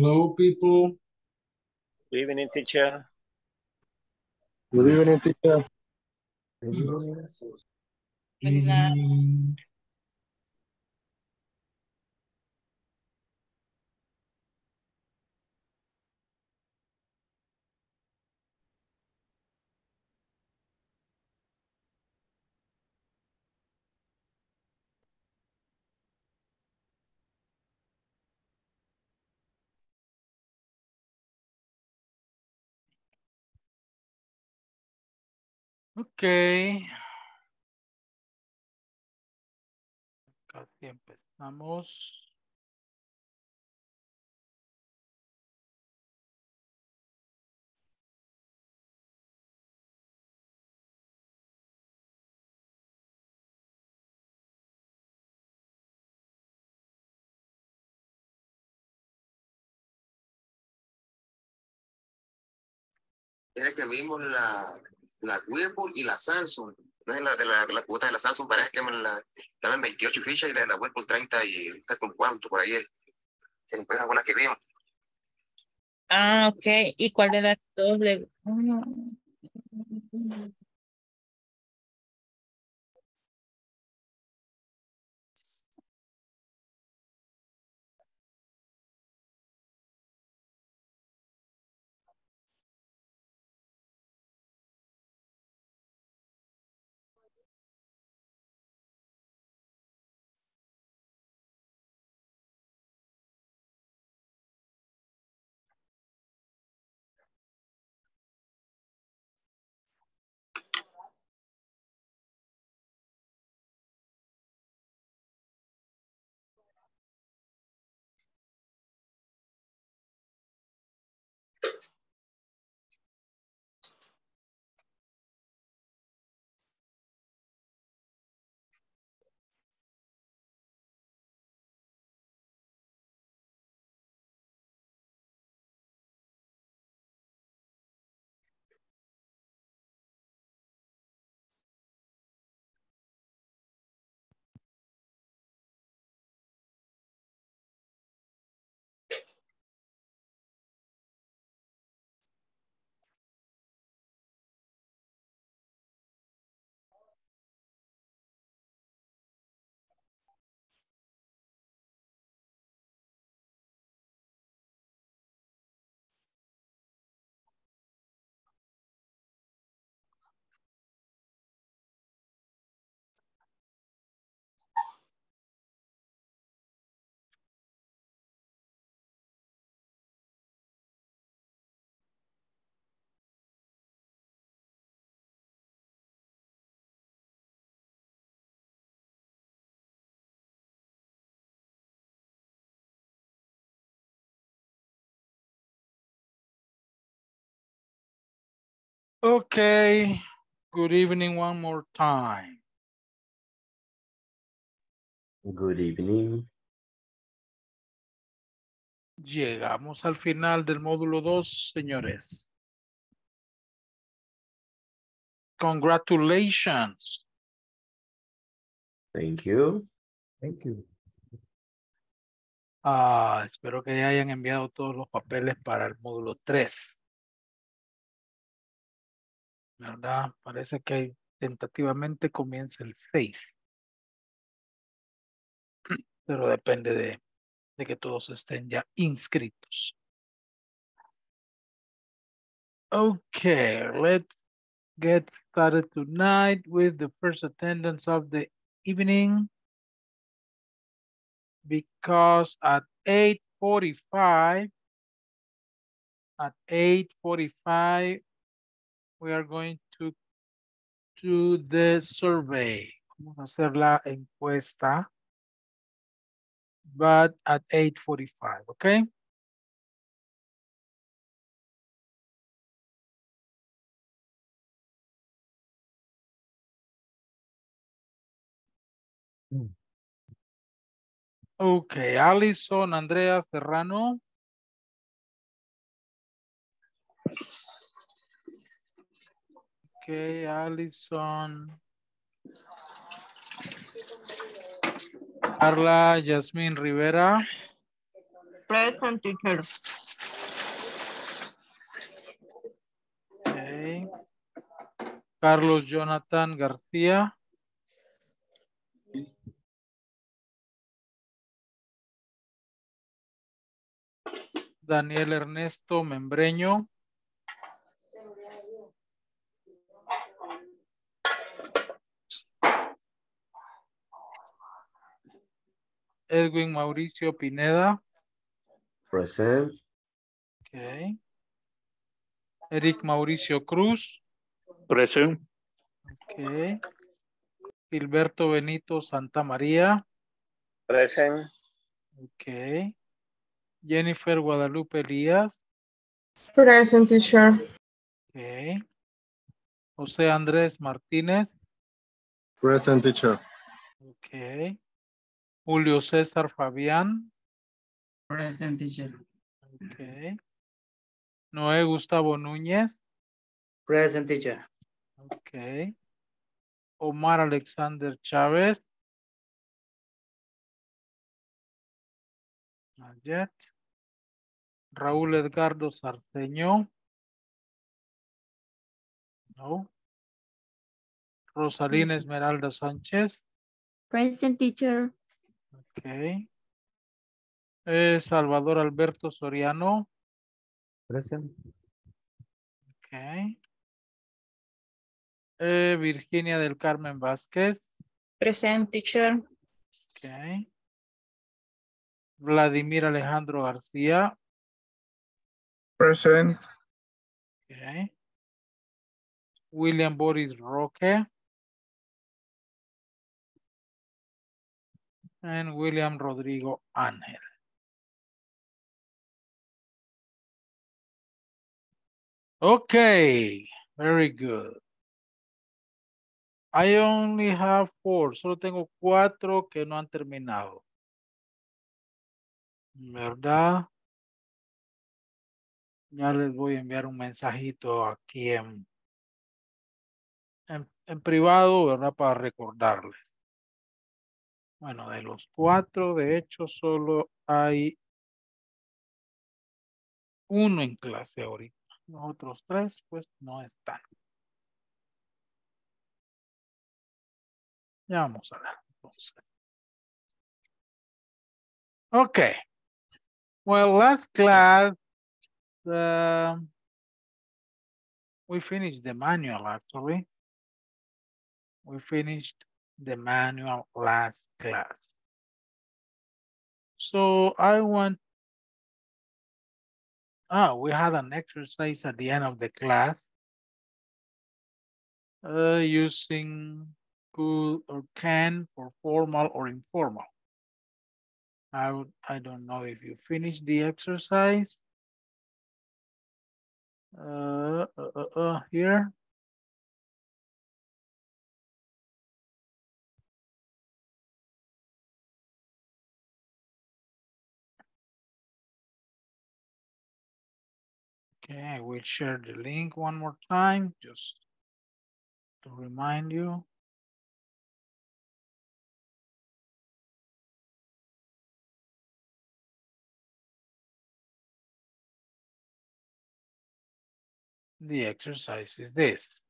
Hello, people. Good evening, teacher. Good evening, teacher. Mm, Ok. Casi empezamos. era que vimos la, la Whirlpool y la Samsung. Entonces la de la, la cuota de la Samsung parece que la daban 28 fichas y la de la Whirlpool 30 y no con cuánto por ahí. Entonces algunas que vimos. Ah, ok. ¿Y cuál de las dos le... Okay. Good evening one more time. Good evening. Llegamos al final del módulo 2, señores. Congratulations. Thank you. Thank you. Ah, espero que ya hayan enviado todos los papeles para el módulo 3. Parece que tentativamente comienza el 6. Pero depende de, de que todos estén ya inscritos. Okay, let's get started tonight with the first attendance of the evening. Because at 8.45, at 8.45, we are going to do the survey. Vamos a hacer la encuesta. But at 8.45, okay? Okay, Alison, Andrea Serrano. Okay, Alison. Carla Yasmin Rivera. Present teacher. Okay. Carlos Jonathan García. Daniel Ernesto Membreño. Edwin Mauricio Pineda. Present. Okay. Eric Mauricio Cruz. Present. Okay. Gilberto Benito Santa María. Present. Okay. Jennifer Guadalupe Elías. Present teacher. Okay. José Andrés Martínez. Present teacher. Okay. Julio César Fabián. Present teacher. Okay. Noé Gustavo Núñez. Present teacher. Okay. Omar Alexander Chávez. Not yet. Raúl Edgardo Sarceño. No. Rosalina Esmeralda Sánchez. Present teacher. Okay. Eh, Salvador Alberto Soriano. Present. Okay. Eh, Virginia del Carmen Vázquez. Present teacher. Okay. Vladimir Alejandro García. Present. Okay. William Boris Roque. And William Rodrigo Ángel. Okay, very good. I only have four, solo tengo cuatro que no han terminado. ¿Verdad? Ya les voy a enviar un mensajito aquí en, en, en privado, ¿verdad? Para recordarles. Bueno, de los cuatro, de hecho, solo hay uno en clase ahorita. Los otros tres, pues, no están. Ya vamos a ver. Entonces. Okay. Well, last class, uh, we finished the manual actually. We finished the manual last class. So I want, ah, we had an exercise at the end of the class uh, using could or can for formal or informal. I would, I don't know if you finished the exercise. Uh, uh, uh, uh, here. Okay, I will share the link one more time, just to remind you. The exercise is this.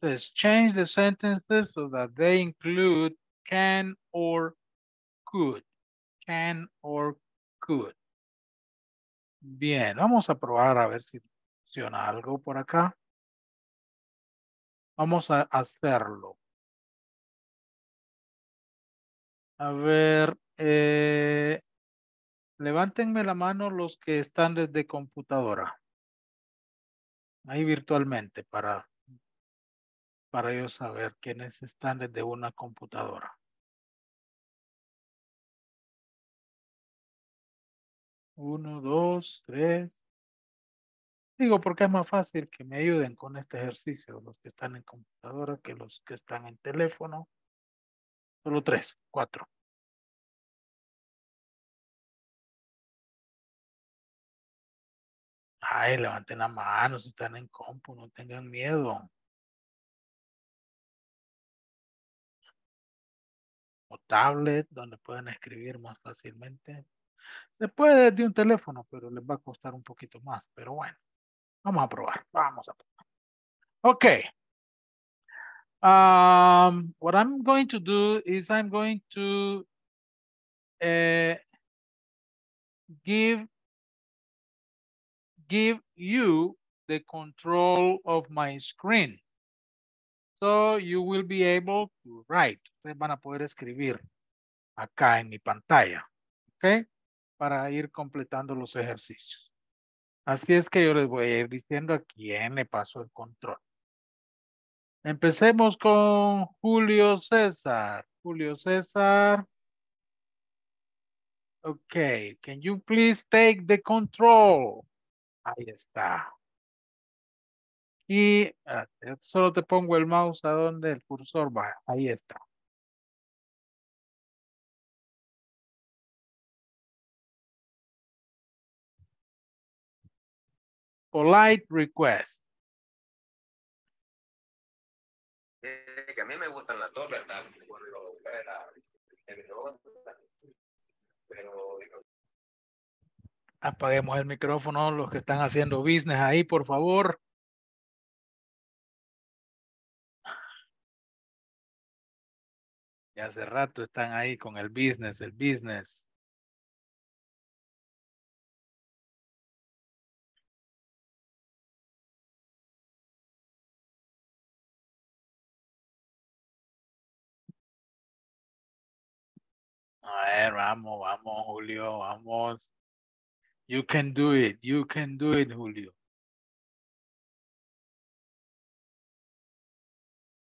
Let's change the sentences so that they include can or could. Can or could. Bien, vamos a probar a ver si funciona algo por acá. Vamos a hacerlo. A ver, eh, Levántenme la mano los que están desde computadora. Ahí virtualmente para, para yo saber quiénes están desde una computadora. Uno, dos, tres. Digo porque es más fácil que me ayuden con este ejercicio los que están en computadora que los que están en teléfono. Solo tres, cuatro. Ay, levanten la mano si están en compu, no tengan miedo. tablet donde pueden escribir más fácilmente. Se puede desde un teléfono, pero les va a costar un poquito más. Pero bueno, vamos a probar. Vamos a probar. Ok. Um, what I'm going to do is I'm going to uh, give give you the control of my screen. So you will be able to write. Ustedes van a poder escribir acá en mi pantalla. ¿Ok? Para ir completando los ejercicios. Así es que yo les voy a ir diciendo a quién le paso el control. Empecemos con Julio César. Julio César. Okay, can you please take the control? Ahí está. Y solo te pongo el mouse a donde el cursor va. Ahí está. Polite request. Eh, que a mí me gustan las dos, ¿verdad? Pero Apaguemos el micrófono, los que están haciendo business ahí, por favor. Ya hace rato están ahí con el business, el business. Ver, vamos, vamos, Julio, vamos. You can do it. You can do it, Julio.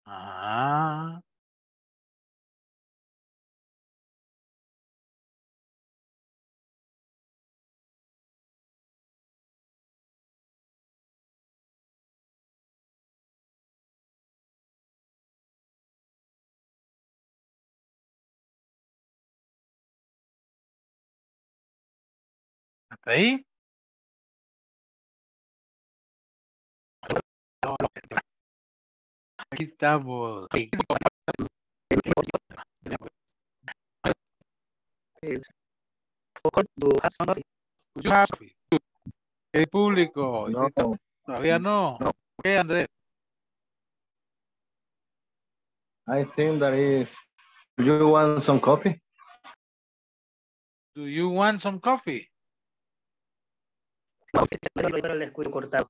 Ah. Ahí? Aquí estamos. You have it. El público. No. Todavía no. ¿Qué, Andrés? I think that is, Do you want some coffee? Do you want some coffee? Cortado.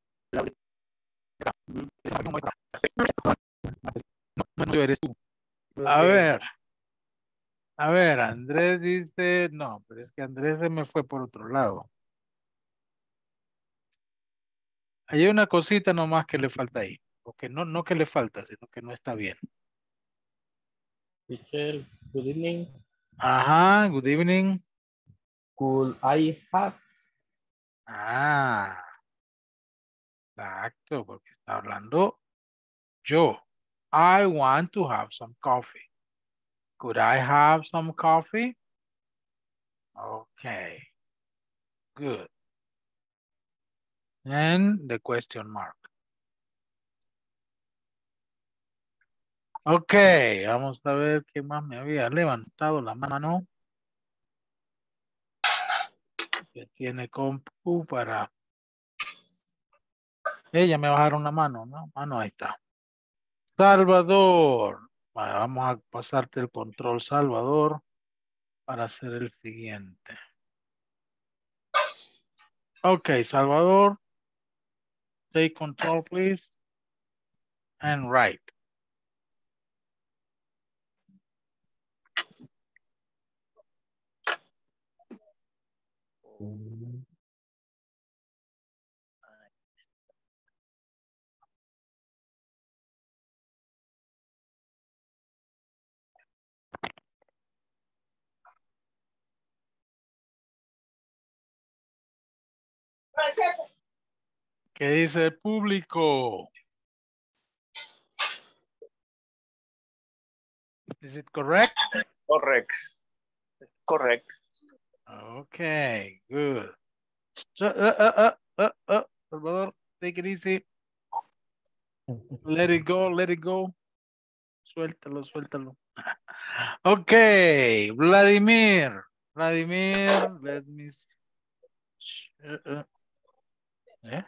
Eres tú. A ver. A ver, Andrés dice, no, pero es que Andrés se me fue por otro lado. Hay una cosita nomás que le falta ahí. O que no, no que le falta, sino que no está bien. Teacher, good evening. Ajá, good evening. Could I have Ah. Exacto, porque está hablando yo. I want to have some coffee. Could I have some coffee? Okay. Good. And the question mark. Ok, vamos a ver qué más me había levantado la mano. Tiene compu para... Ella me bajaron la mano, ¿no? Mano, ahí está. Salvador. Vamos a pasarte el control, Salvador, para hacer el siguiente. Ok, Salvador. Take control, please. And write. ¿Qué dice el público? Is it correct? Correct. Correct. Okay, good. So, uh, uh, uh, uh, uh, Salvador, take it easy. Let it go, let it go. Suéltalo, suéltalo. Okay, Vladimir. Vladimir, let me. uh, ¿Eh?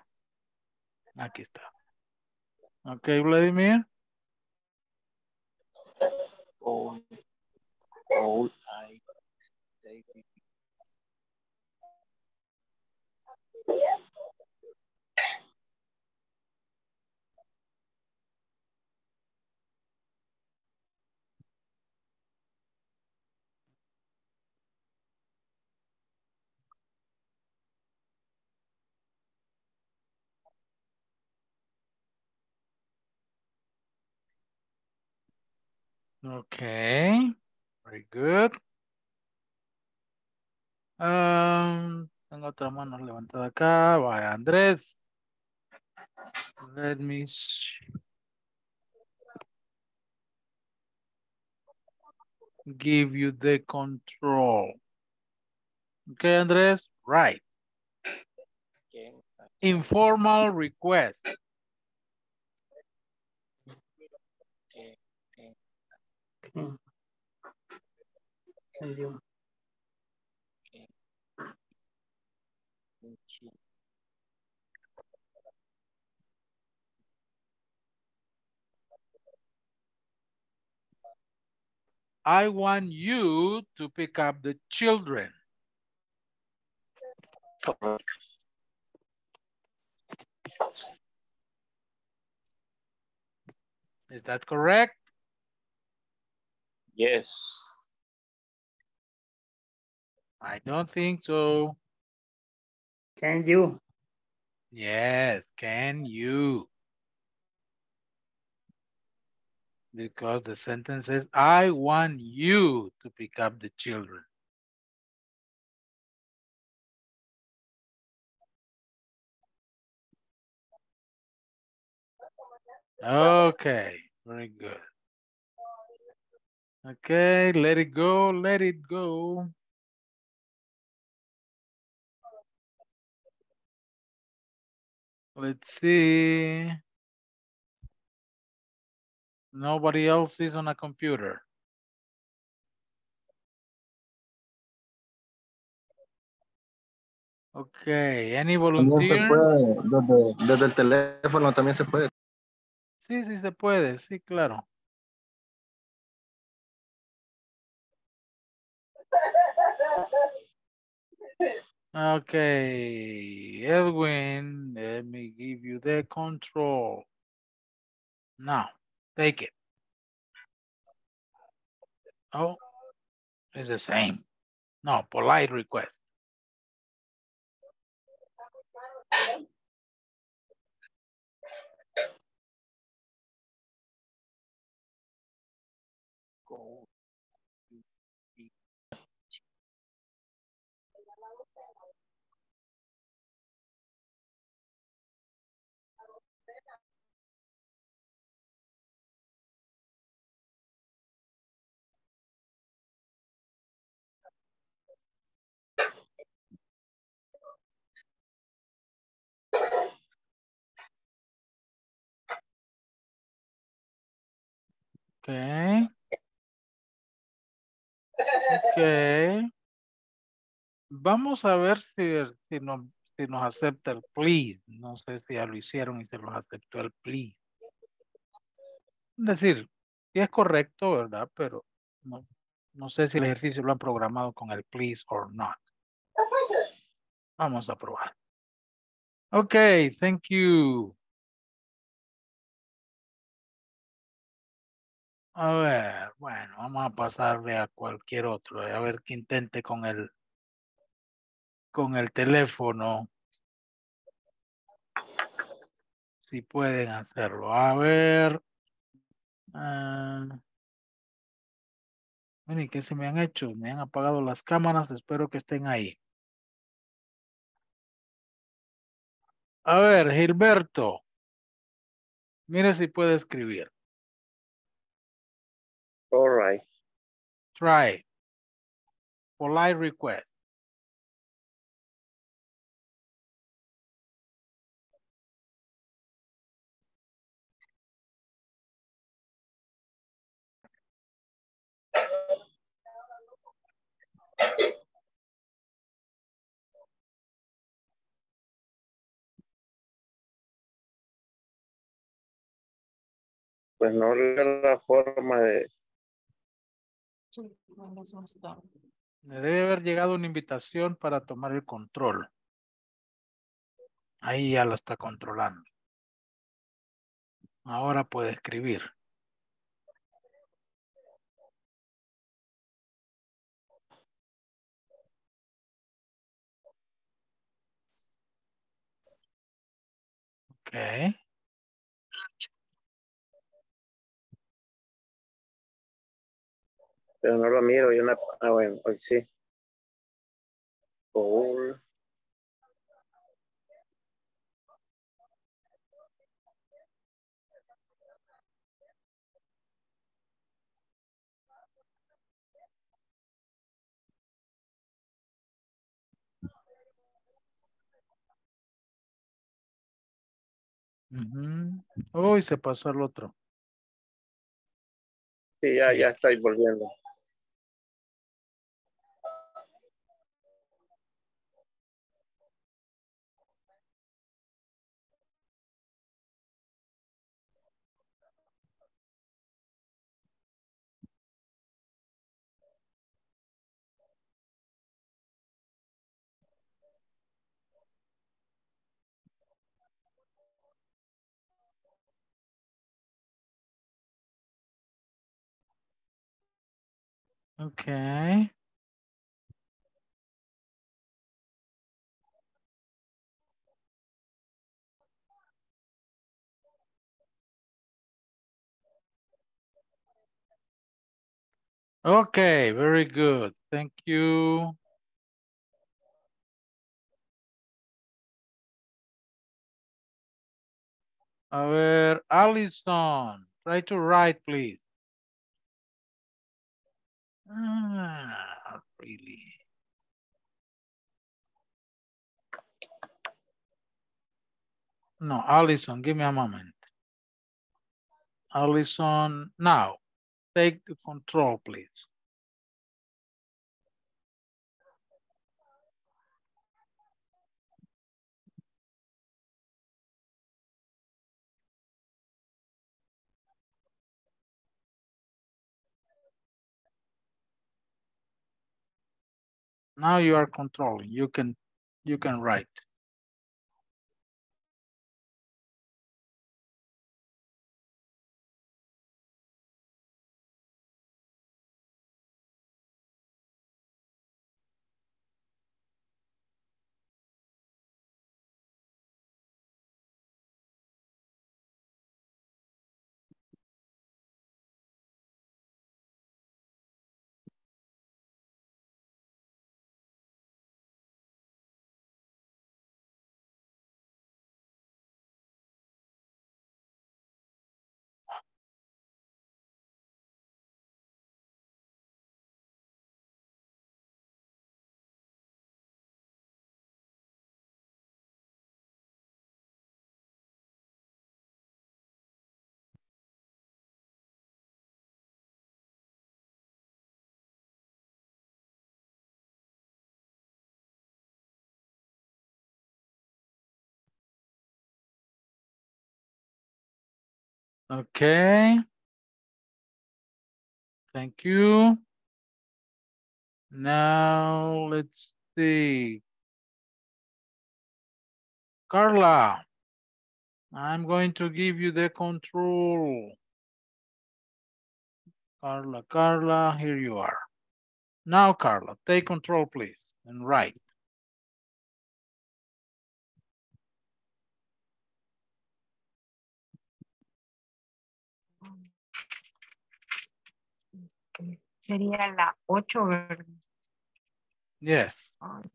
Aquí está. Okay, Vladimir. All, all I Okay, very good. Um, tengo otra mano levantada acá. Vaya, Andrés. Let me give you the control. Okay, Andrés, right. Informal request. I want you to pick up the children. Is that correct? Yes. I don't think so. Can you? Yes, can you? Because the sentence says, I want you to pick up the children. Okay, very good. Okay, let it go, let it go. Let's see. Nobody else is on a computer. Okay, any volunteer? puede, desde, desde el teléfono también se puede. Sí, sí se puede, sí, claro. Okay, Edwin, let me give you the control. Now, take it. Oh, it's the same. No, polite request. Okay. Okay. Vamos a ver si, si, nos, si nos acepta el please. No sé si ya lo hicieron y se los aceptó el please. Es decir, si es correcto, ¿verdad? Pero no, no sé si el ejercicio lo han programado con el please or not. Vamos a probar. Okay, thank you. A ver, bueno, vamos a pasarle a cualquier otro, a ver que intente con el con el teléfono. Si pueden hacerlo. A ver. ah, miren, ¿qué se me han hecho? Me han apagado las cámaras, espero que estén ahí. A ver, Gilberto. Mire si puede escribir. All right. Try. Polite request. Pues no la forma de le debe haber llegado una invitación para tomar el control. Ahí ya lo está controlando. Ahora puede escribir. Ok. Pero no lo miro. Yo no... Ah, bueno, hoy sí. Goal. Ujú. Uy, se pasó el otro. Sí, ya, ya estoy volviendo. Okay. Okay, very good. Thank you. A ver, Allison, try to write, please. Ah, really? No, Allison, give me a moment. Allison, now, take the control, please. Now you are controlling. You can you can write. Okay. Thank you. Now let's see. Carla, I'm going to give you the control. Carla, Carla, here you are. Now, Carla, take control, please, and write. Sería la 8, ¿verdad? Yes. algo.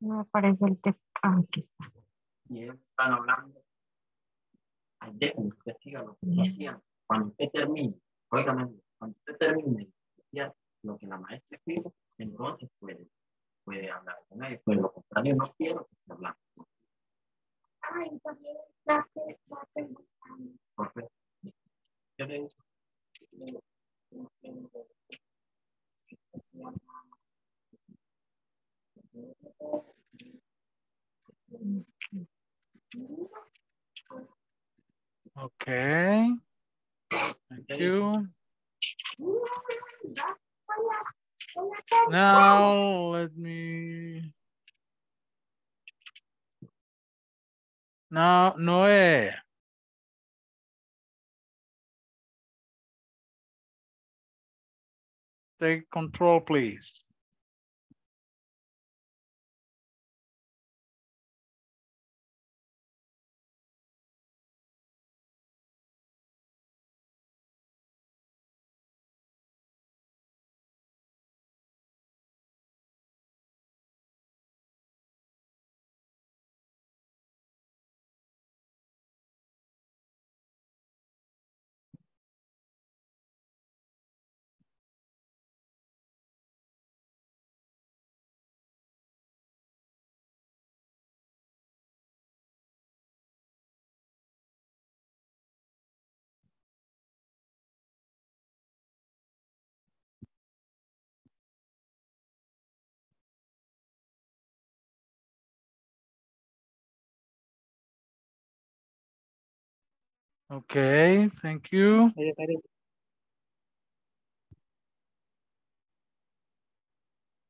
No aparece el texto. Ah, aquí está. Si ellos están hablando, ahí déjenme siga lo que haciendo. Cuando usted termine, óigame, cuando usted termine lo que la maestra escribe, entonces puede, puede hablar con ellos. Pero lo contrario, no quiero que Okay. Thank you. Now let me Now Noé. Take control, please. Okay, thank you.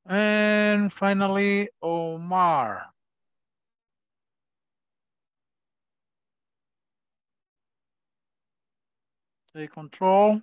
And finally, Omar. Take control.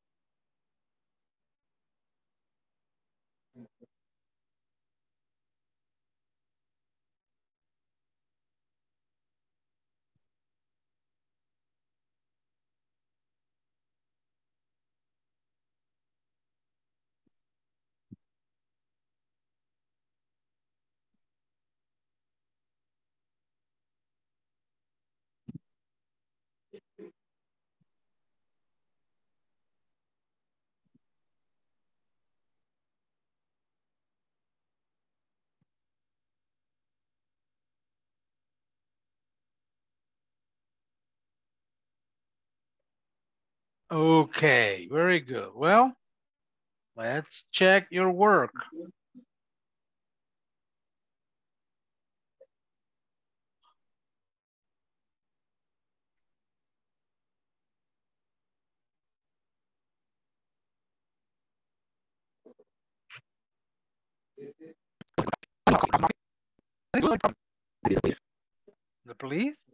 Okay, very good. Well, let's check your work. The police?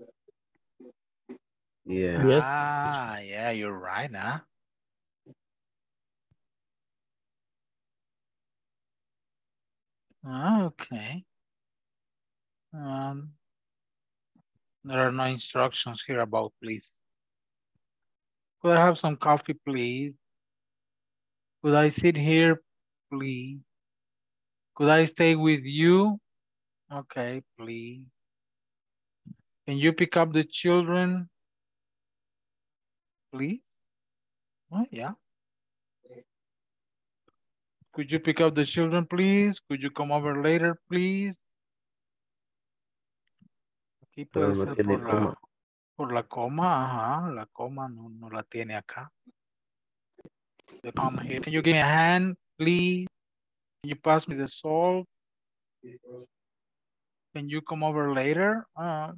Yeah. Ah, yeah, you're right, huh? Ah, Okay. Um, there are no instructions here about please. Could I have some coffee, please? Could I sit here, please? Could I stay with you? Okay, please. Can you pick up the children? Please? Oh, yeah. Could you pick up the children, please? Could you come over later, please? Aquí puede no ser por la, coma. por la coma, ajá, la coma no, no la tiene acá. The comma here. Can you give me a hand, please? Can you pass me the salt? Can you come over later? Ah,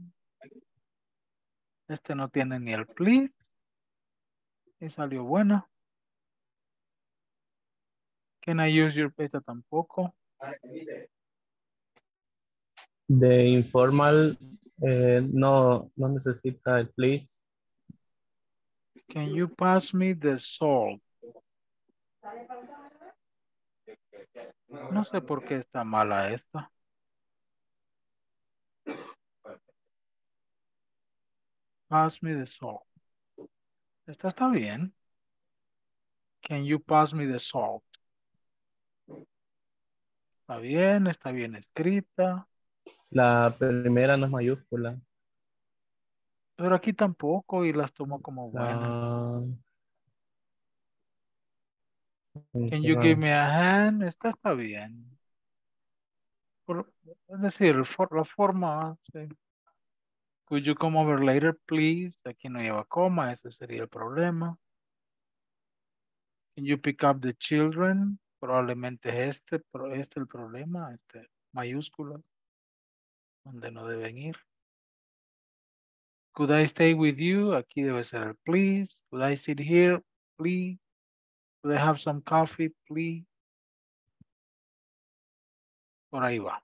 este no tiene ni el please. Salió buena. Can I use your pesta tampoco? De informal eh, no, no necesita el please. Can you pass me the salt? No sé por qué está mala esta. Pass me the salt. Esta está bien. Can you pass me the salt? Está bien, está bien escrita. La primera no es mayúscula. Pero aquí tampoco y las tomo como buenas. La... Can you give me a hand? Esta está bien. Por- es decir, for- la forma, sí. Could you come over later, please? Aquí no lleva coma, ese sería el problema. Can you pick up the children? Probablemente es este, pero este el problema, este mayúscula, donde no deben ir. Could I stay with you? Aquí debe ser el please. Could I sit here, please? Could I have some coffee, please? Por ahí va.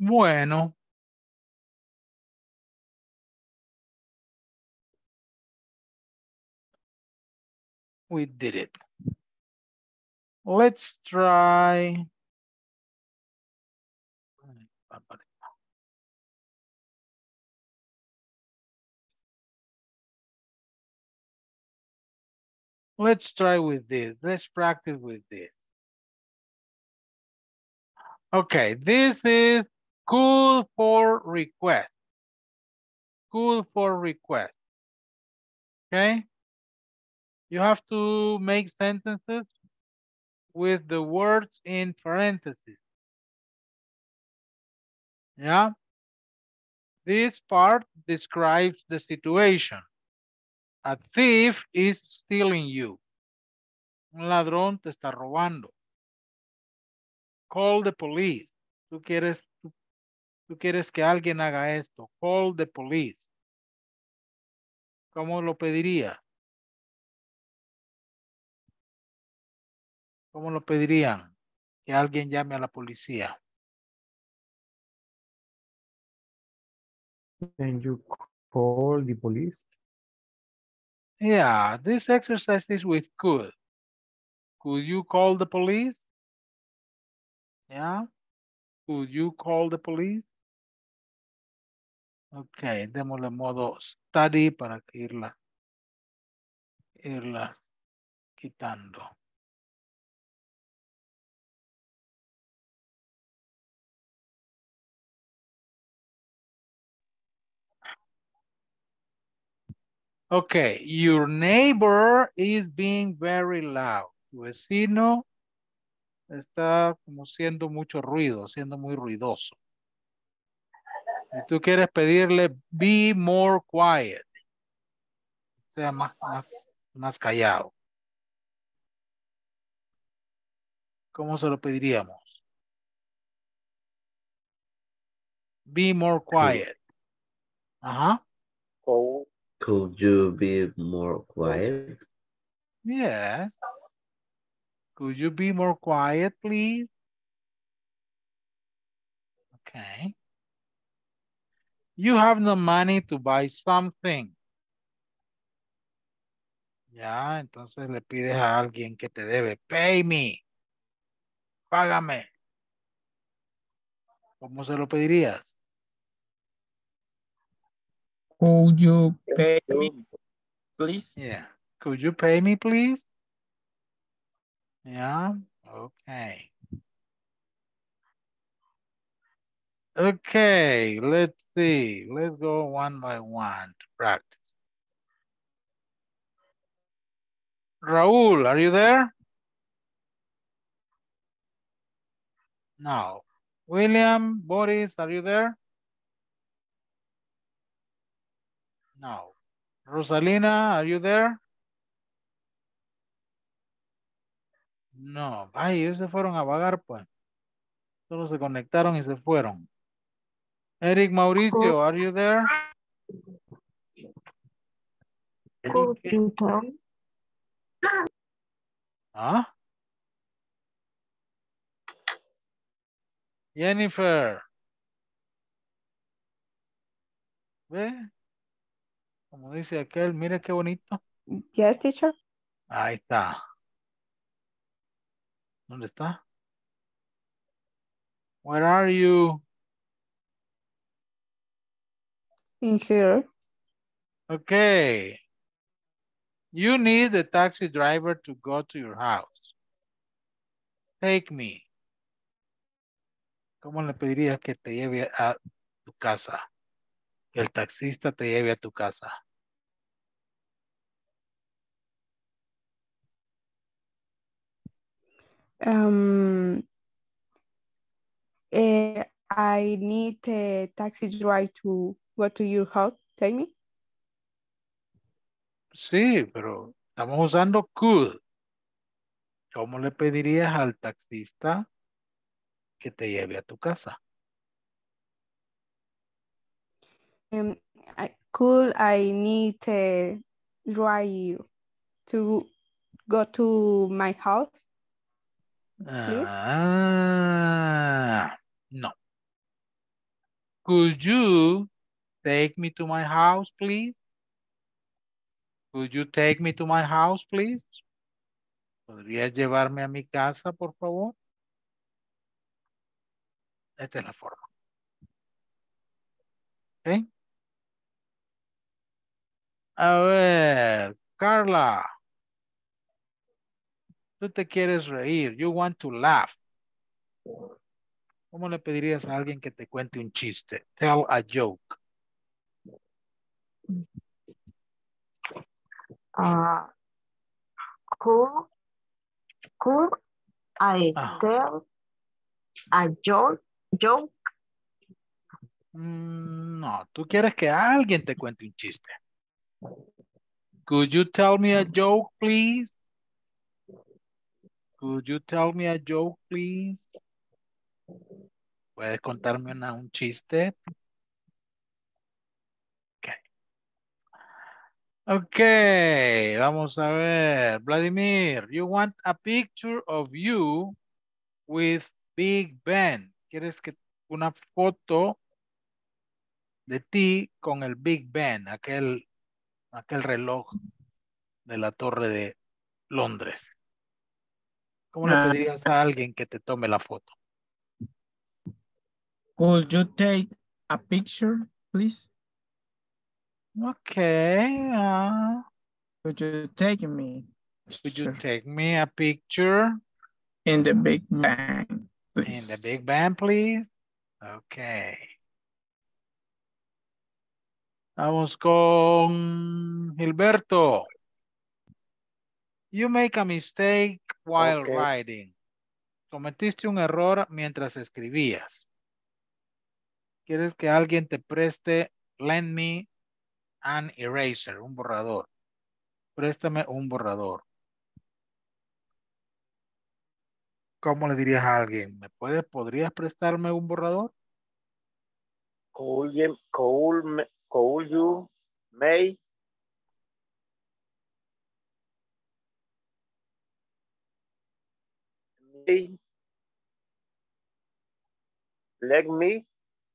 Bueno. We did it. Let's try. Let's try with this. Let's practice with this. Okay, this is cool for request. Cool for request. Okay? You have to make sentences with the words in parentheses. Yeah? This part describes the situation. A thief is stealing you. Un ladrón te está robando. Call the police. Tú quieres, tú, quieres que alguien haga esto. Call the police. ¿Cómo lo pediría? ¿Cómo lo pedirían? Que alguien llame a la policía. Can you call the police? Yeah, this exercise is with could. Could you call the police? Yeah. Could you call the police? Ok, démosle modo study para que irla, irla quitando. Okay, your neighbor is being very loud. Tu vecino está como siendo mucho ruido, siendo muy ruidoso. Y tú quieres pedirle be more quiet. Sea más, más, más callado. ¿Cómo se lo pediríamos? Be more quiet. Ajá. Could you be more quiet? Yes. Could you be more quiet, please? Okay. You have no money to buy something. Ya, entonces le pides a alguien que te debe. Pay me. Págame. ¿Cómo se lo pedirías? Could you pay me, please? Yeah. Could you pay me, please? Yeah, okay. Okay, let's see. Let's go one by one to practice. Raúl, are you there? No. William, Boris, are you there? No. Rosalina, are you there? No. Ay, ellos se fueron a vagar, pues. Solo se conectaron y se fueron. Eric Mauricio, are you there? ¿Ah? Jennifer. ¿Ve? Como dice aquel, mire qué bonito. Yes, teacher. Ahí está. ¿Dónde está? Where are you? In here. Okay. You need the taxi driver to go to your house. Take me. ¿Cómo le pedirías que te lleve a tu casa? Que el taxista te lleve a tu casa. Um, eh, I need a taxi driver to go to your house. Tell me. Sí, pero estamos usando could. ¿Cómo le pedirías al taxista que te lleve a tu casa? Um, I, could I need a ride to go to my house? Ah, no. Could you take me to my house, please? Could you take me to my house, please? ¿Podrías llevarme a mi casa, por favor? Esta es la forma. ¿Ok? A ver, Carla. Tú te quieres reír. You want to laugh. ¿Cómo le pedirías a alguien que te cuente un chiste? Tell a joke. Uh, could, could I Ah. tell a joke, joke? Mm, no, tú quieres que alguien te cuente un chiste. Could you tell me a joke, please? Could you tell me a joke, please? ¿Puedes contarme una- un chiste? Ok, vamos a ver. Vladimir, you want a picture of you with Big Ben. ¿Quieres que una foto de ti con el Big Ben, aquel, aquel reloj de la torre de Londres? ¿Cómo le Ah. pedirías a alguien que te tome la foto? Could you take a picture, please? Ok, ah, Could you take me could you take me a picture in the Big Bang, in the Big Ben, please? Ok. Vamos con Gilberto. You make a mistake while Ok. writing. Cometiste un error mientras escribías. Quieres que alguien te preste, lend me an eraser, un borrador. Préstame un borrador. ¿Cómo le dirías a alguien? ¿Me puedes, podrías prestarme un borrador? Could you, could, me- could you may let me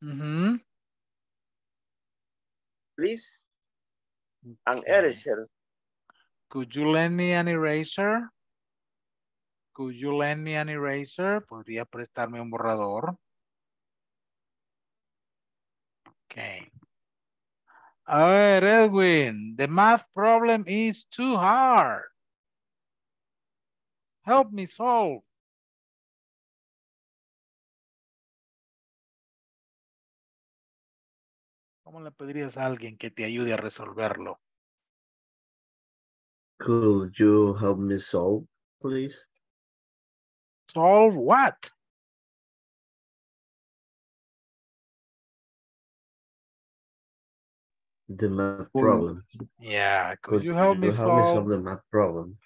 Ujú. please an eraser Could you lend me an eraser? Could you lend me an eraser? ¿Podría prestarme un borrador? Okay. A ver, Edwin, the math problem is too hard. Help me solve. ¿Cómo le pedirías a alguien que te ayude a resolverlo? Could you help me solve, please? Solve what? The math problem. Yeah, could Could you help me solve? the math problem?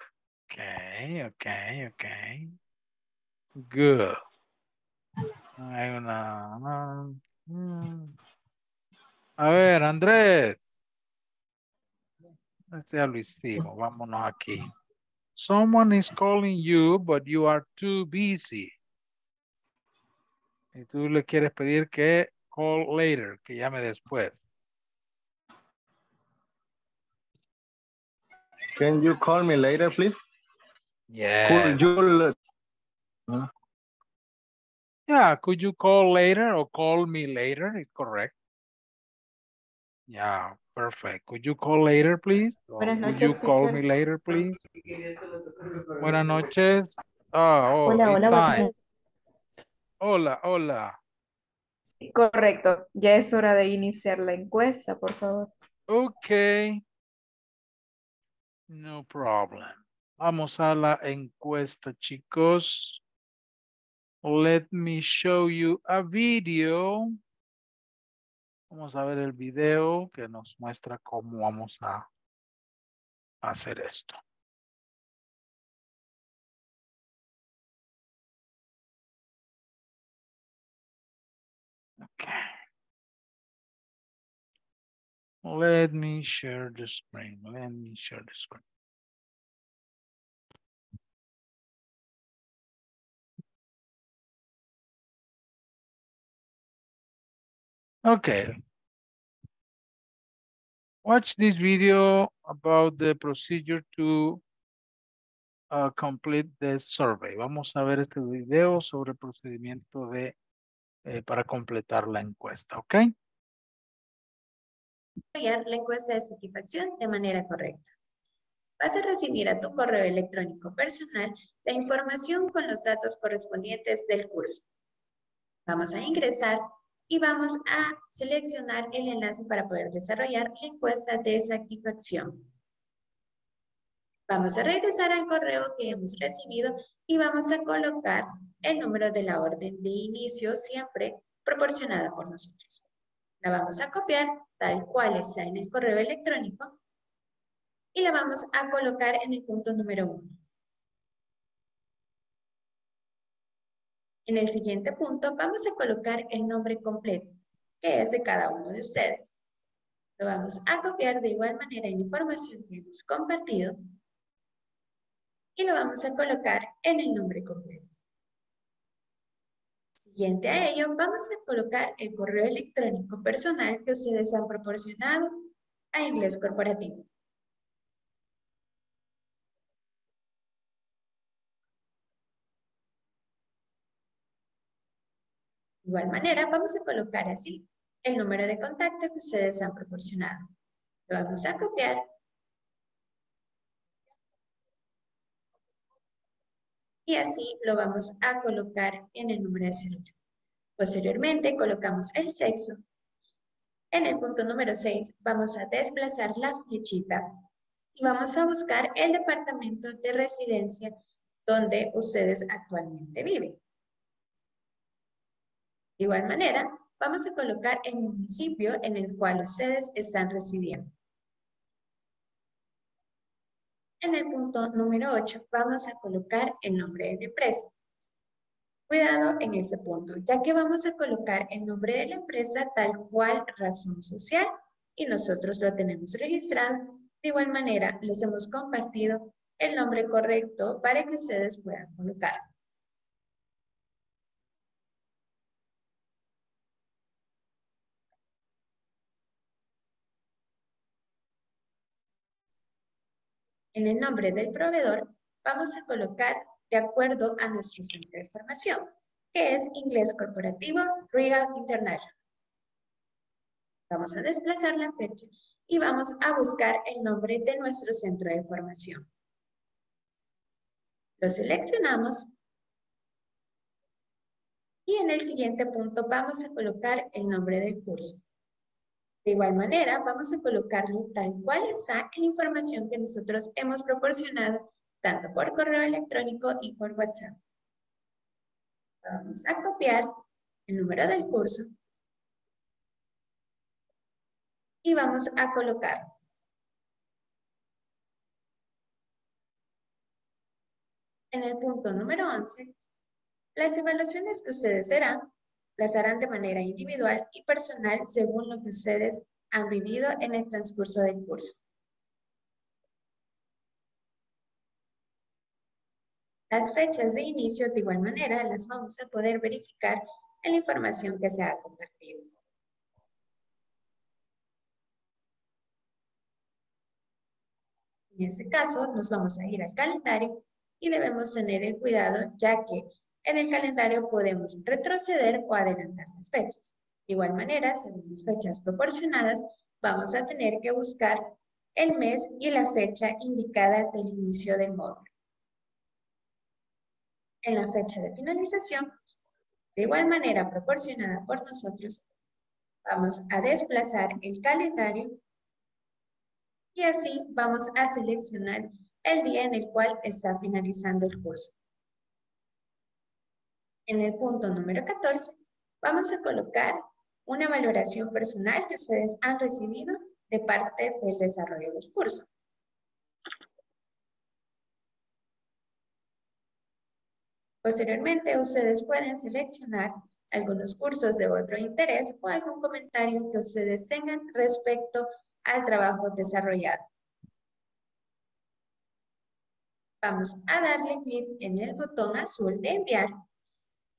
Okay, okay, okay. Good. Hay una... A ver, Andrés. Este ya lo hicimos. Vámonos aquí. Someone is calling you, but you are too busy. Y tú le quieres pedir que call later, que llame después. Can you call me later, please? Yeah. Could you? Yeah, could you call later or call me later? It's correct. Yeah, perfect. Could you call later, please? Or Buenas could you noches, call teacher. me later, please? Buenas noches. Ah, oh, Hola, hola, time. noches. Hola, hola. Sí, correcto. Ya es hora de iniciar la encuesta, por favor. Okay. No problem. Vamos a la encuesta, chicos. Let me show you a video. Vamos a ver el video que nos muestra cómo vamos a hacer esto. Okay. Let me share the screen. Let me share the screen. Okay. Watch this video about the procedure to uh, complete the survey. Vamos a ver este video sobre el procedimiento de eh, para completar la encuesta, ¿ok? la encuesta de satisfacción de manera correcta. Vas a recibir a tu correo electrónico personal la información con los datos correspondientes del curso. Vamos a ingresar y vamos a seleccionar el enlace para poder desarrollar la encuesta de satisfacción. Vamos a regresar al correo que hemos recibido y vamos a colocar el número de la orden de inicio siempre proporcionada por nosotros. La vamos a copiar tal cual está en el correo electrónico y la vamos a colocar en el punto número uno. En el siguiente punto vamos a colocar el nombre completo, que es de cada uno de ustedes. Lo vamos a copiar de igual manera en información que hemos compartido y lo vamos a colocar en el nombre completo. Siguiente a ello, vamos a colocar el correo electrónico personal que ustedes han proporcionado a Inglés Corporativo. De igual manera, vamos a colocar así el número de contacto que ustedes han proporcionado. Lo vamos a copiar y así lo vamos a colocar en el número de celular. Posteriormente colocamos el sexo. En el punto número 6 vamos a desplazar la flechita y vamos a buscar el departamento de residencia donde ustedes actualmente viven. De igual manera, vamos a colocar el municipio en el cual ustedes están residiendo. En el punto número 8 vamos a colocar el nombre de la empresa. Cuidado en este punto, ya que vamos a colocar el nombre de la empresa tal cual razón social y nosotros lo tenemos registrado. De igual manera, les hemos compartido el nombre correcto para que ustedes puedan colocar. En el nombre del proveedor vamos a colocar de acuerdo a nuestro centro de formación, que es Inglés Corporativo Real International. Vamos a desplazar la fecha y vamos a buscar el nombre de nuestro centro de formación. Lo seleccionamos y en el siguiente punto vamos a colocar el nombre del curso. De igual manera, vamos a colocarle tal cual está la información que nosotros hemos proporcionado, tanto por correo electrónico y por WhatsApp. Vamos a copiar el número del curso y vamos a colocar. En el punto número 11, las evaluaciones que ustedes harán las harán de manera individual y personal según lo que ustedes han vivido en el transcurso del curso. Las fechas de inicio, de igual manera, las vamos a poder verificar en la información que se ha compartido. En este caso, nos vamos a ir al calendario y debemos tener el cuidado ya que en el calendario podemos retroceder o adelantar las fechas. De igual manera, según las fechas proporcionadas, vamos a tener que buscar el mes y la fecha indicada del inicio del módulo. En la fecha de finalización, de igual manera proporcionada por nosotros, vamos a desplazar el calendario y así vamos a seleccionar el día en el cual está finalizando el curso. En el punto número 14, vamos a colocar una valoración personal que ustedes han recibido de parte del desarrollo del curso. Posteriormente, ustedes pueden seleccionar algunos cursos de otro interés o algún comentario que ustedes tengan respecto al trabajo desarrollado. Vamos a darle clic en el botón azul de enviar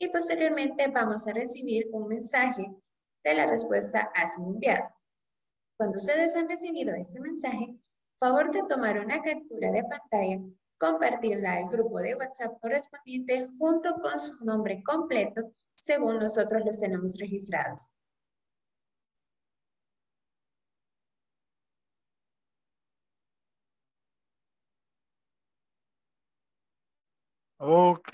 y posteriormente vamos a recibir un mensaje de la respuesta así enviado. Cuando ustedes han recibido este mensaje, favor de tomar una captura de pantalla, compartirla al grupo de WhatsApp correspondiente junto con su nombre completo según nosotros los tenemos registrados. Ok.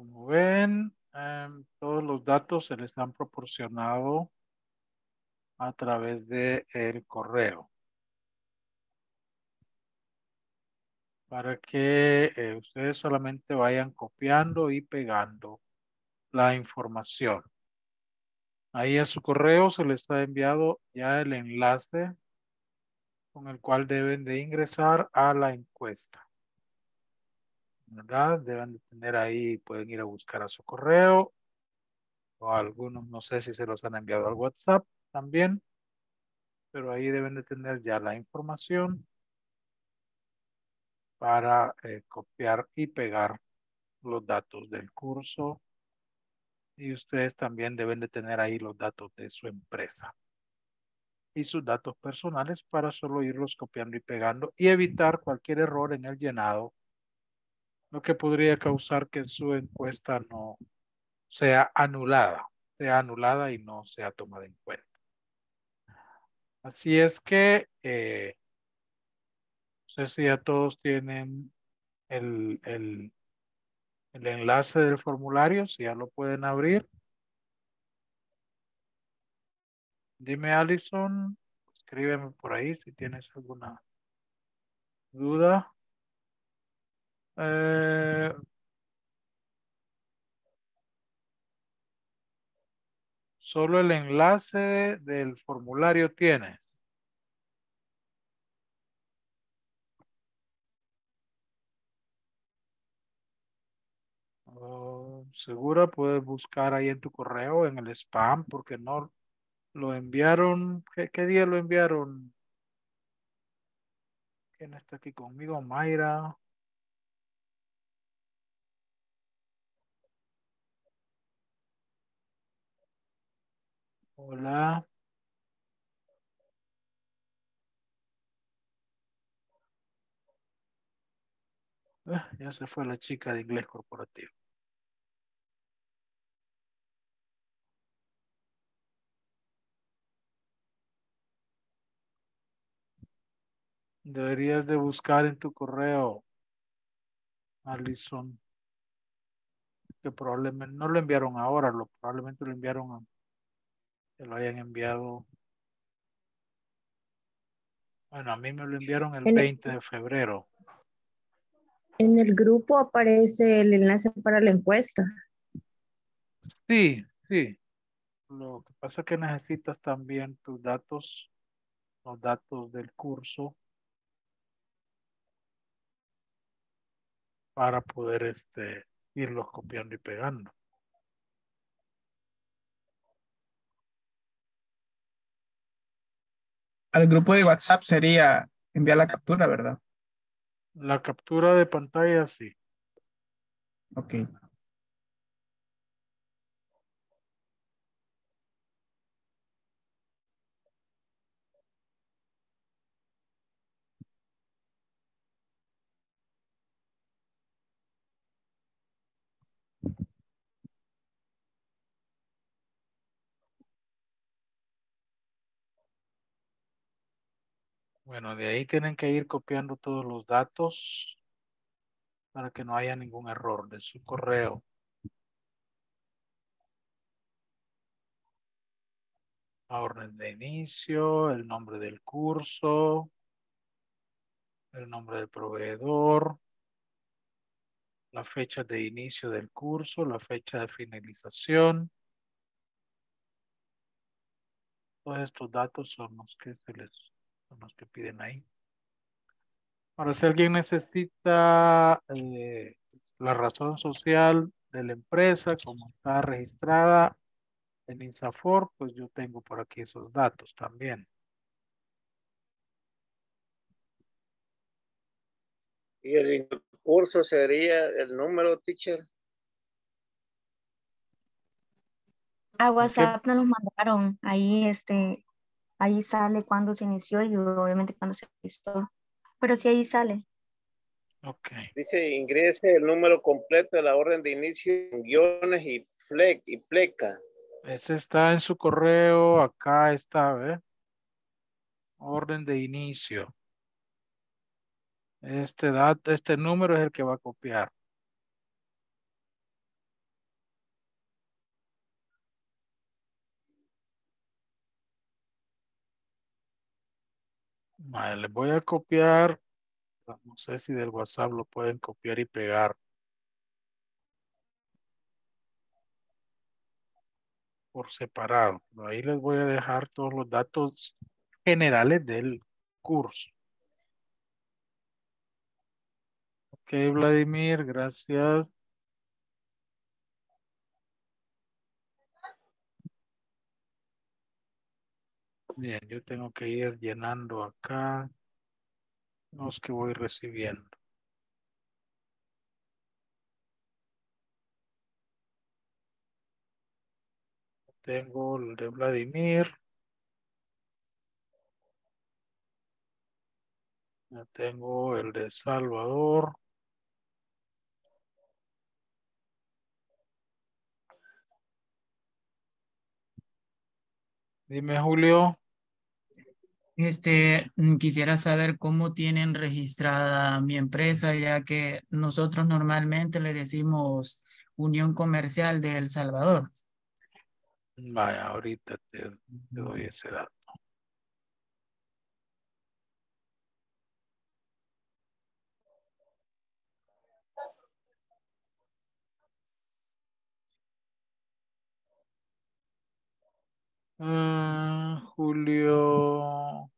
Como ven, em, todos los datos se les han proporcionado a través de el correo. Para que eh, ustedes solamente vayan copiando y pegando la información. Ahí a su correo se les ha enviado ya el enlace con el cual deben de ingresar a la encuesta. ¿Verdad? Deben de tener ahí, pueden ir a buscar a su correo o algunos, no sé si se los han enviado al WhatsApp también, pero ahí deben de tener ya la información para eh, copiar y pegar los datos del curso y ustedes también deben de tener ahí los datos de su empresa y sus datos personales para solo irlos copiando y pegando y evitar cualquier error en el llenado, lo que podría causar que su encuesta no sea anulada, sea anulada y no sea tomada en cuenta. Así es que, eh, no sé si ya todos tienen el, el, el enlace del formulario, si ya lo pueden abrir. Dime, Alison, escríbeme por ahí si tienes alguna duda. Eh, solo el enlace del formulario tienes. Oh, segura puedes buscar ahí en tu correo, en el spam, porque no lo enviaron. ¿Qué, qué día lo enviaron? ¿Quién está aquí conmigo? Mayra. Hola. Ah, ya se fue la chica de inglés corporativo. Deberías de buscar en tu correo, Alison, que probablemente no lo enviaron ahora, lo probablemente lo enviaron que lo hayan enviado. Bueno, a mí me lo enviaron el En el- 20 de febrero. En el grupo aparece el enlace para la encuesta. Sí, sí. Lo que pasa es que necesitas también tus datos, los datos del curso para poder este, irlos copiando y pegando. Al grupo de WhatsApp sería enviar la captura, ¿verdad? La captura de pantalla, sí. Ok. De ahí tienen que ir copiando todos los datos para que no haya ningún error de su correo. La orden de inicio, el nombre del curso, el nombre del proveedor, la fecha de inicio del curso, la fecha de finalización. Todos estos datos son los que se les, los que piden ahí. Ahora, si alguien necesita eh, la razón social de la empresa, como está registrada en INSAFOR, pues yo tengo por aquí esos datos también. Y el curso sería el número, teacher. A WhatsApp nos los mandaron. Ahí, este, ahí sale cuándo se inició y obviamente cuándo se registró. Pero sí ahí sale. Ok. Dice ingrese el número completo de la orden de inicio, guiones y pleca. Ese está en su correo. Acá está, ¿ve? Orden de inicio. Este dato, este número es el que va a copiar. Vale, les voy a copiar. No sé si del WhatsApp lo pueden copiar y pegar. Por separado. Ahí les voy a dejar todos los datos generales del curso. Ok, Vladimir, gracias. Bien, yo tengo que ir llenando acá los que voy recibiendo. Tengo el de Vladimir. Ya tengo el de Salvador. Dime, Julio. Este, mm, quisiera saber cómo tienen registrada mi empresa, ya que nosotros normalmente le decimos Unión Comercial de El Salvador. Vaya, ahorita te, te doy ese dato. Ah, Julio.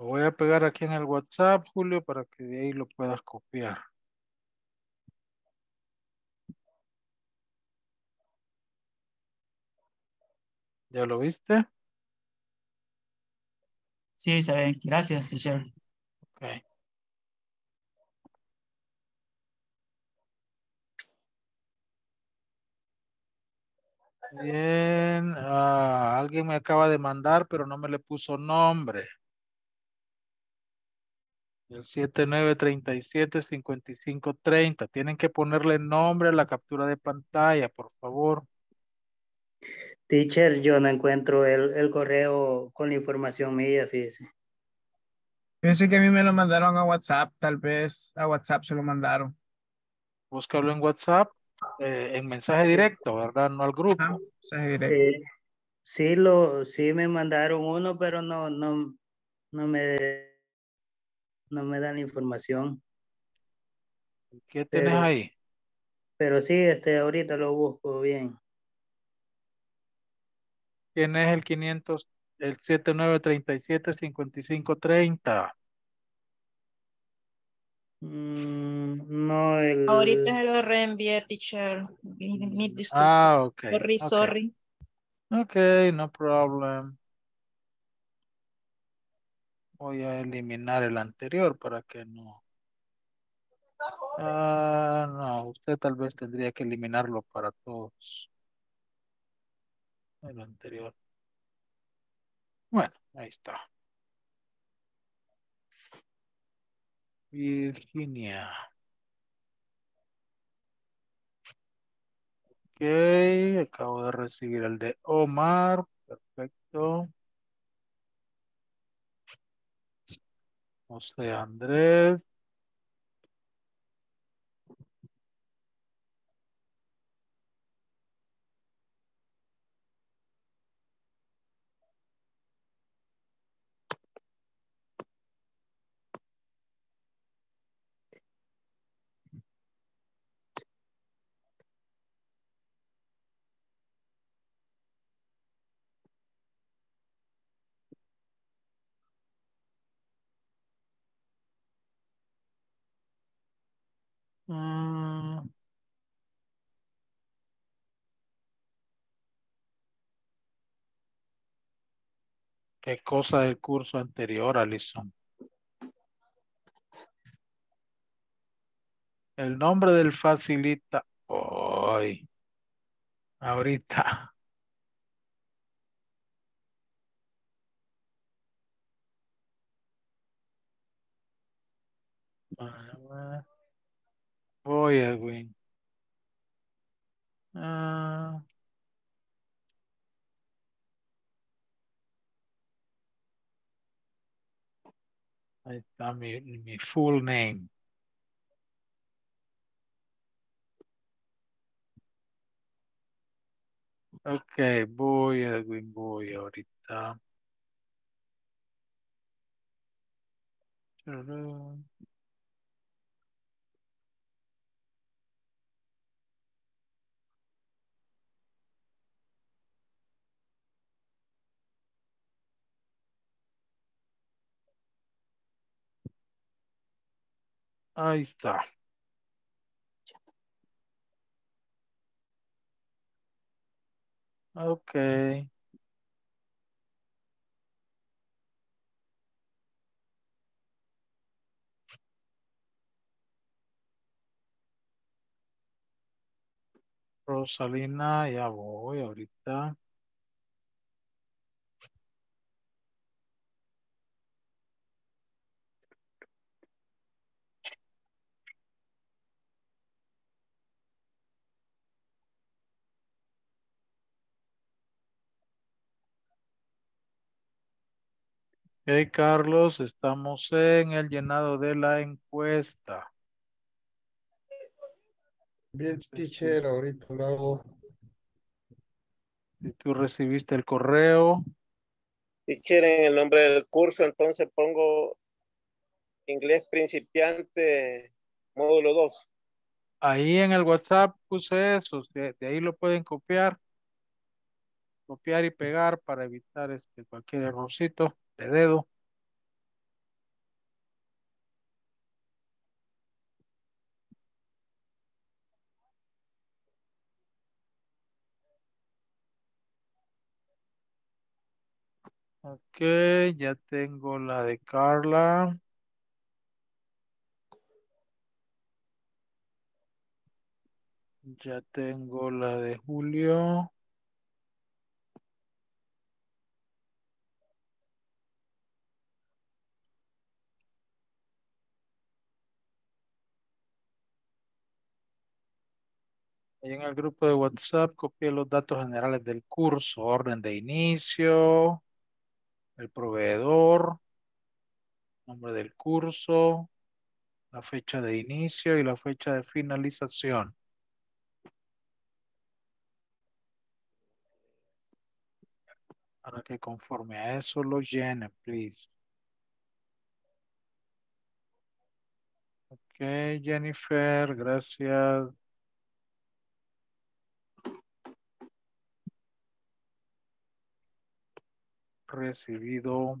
Lo voy a pegar aquí en el WhatsApp, Julio, para que de ahí lo puedas copiar. ¿Ya lo viste? Sí, está bien. Gracias, teacher. Ok. Bien, ah, alguien me acaba de mandar, pero no me le puso nombre. El 7937-5530. Tienen que ponerle nombre a la captura de pantalla, por favor. Teacher, yo no encuentro el, el correo con la información mía, fíjese. Pensé que a mí me lo mandaron a WhatsApp, tal vez a WhatsApp se lo mandaron. Búscalo en WhatsApp, eh, en mensaje directo, ¿verdad? No al grupo. mensaje directo. Eh, sí, lo, sí me mandaron uno, pero no, no, no me, no me dan la información. ¿Qué tenés Pero- ahí? Pero sí, este, ahorita lo busco bien. ¿Quién es el 500, el 7937-5530? Mm, no, el... Ahorita se lo reenvié, teacher. Mi, mi disculpa. Ah, ok. Sorry, sorry. Ok, no problem. Voy a eliminar el anterior para que no. Ah, no, usted tal vez tendría que eliminarlo para todos. El anterior. Bueno, ahí está. Virginia. Ok, acabo de recibir el de Omar. Perfecto. José Andrés. Mm. ¿Qué cosa del curso anterior, Alison? El nombre del facilita. Hoy. Ahorita. Ah, Voy, Edwin. Ah, ahí está full name. Ok, voy, Edwin, voy ahorita. Ahí está. Ok. Rosalina, ya voy ahorita. Ok, Carlos, estamos en el llenado de la encuesta. Bien, teacher, ahorita lo hago. Si tú recibiste el correo, Teacher, en el nombre del curso, entonces pongo inglés principiante, módulo 2. ahí en el WhatsApp puse eso, de, de ahí lo pueden copiar, copiar y pegar para evitar este, cualquier errorcito de dedo. Ok, ya tengo la de Carla. Ya tengo la de Julio. Ahí en el grupo de WhatsApp copié los datos generales del curso, orden de inicio, el proveedor, nombre del curso, la fecha de inicio y la fecha de finalización. Para que conforme a eso lo llene, please. Ok, Jennifer, gracias. Recibido.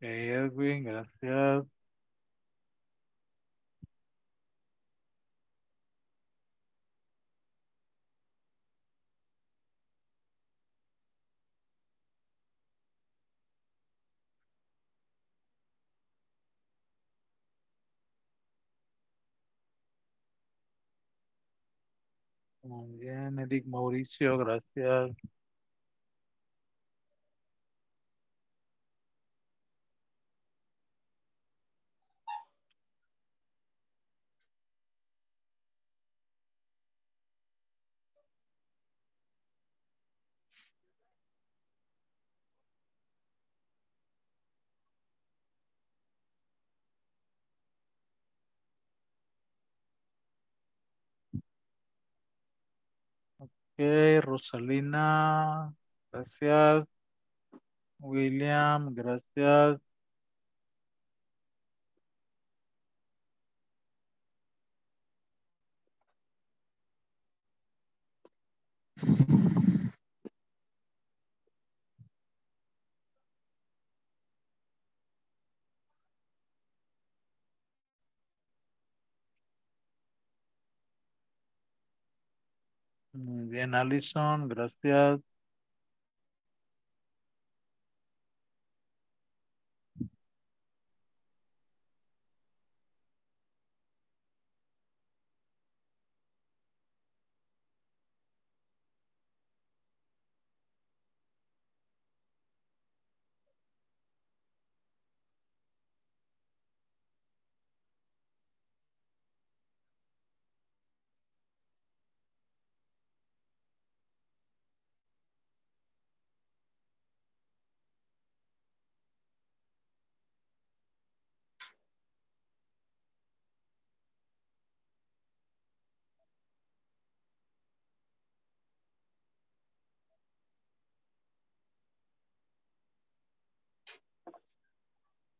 Edwin, gracias. Muy bien, Eric Mauricio, gracias. Ok, Rosalina, gracias. William, gracias. Muy bien, Alison, gracias.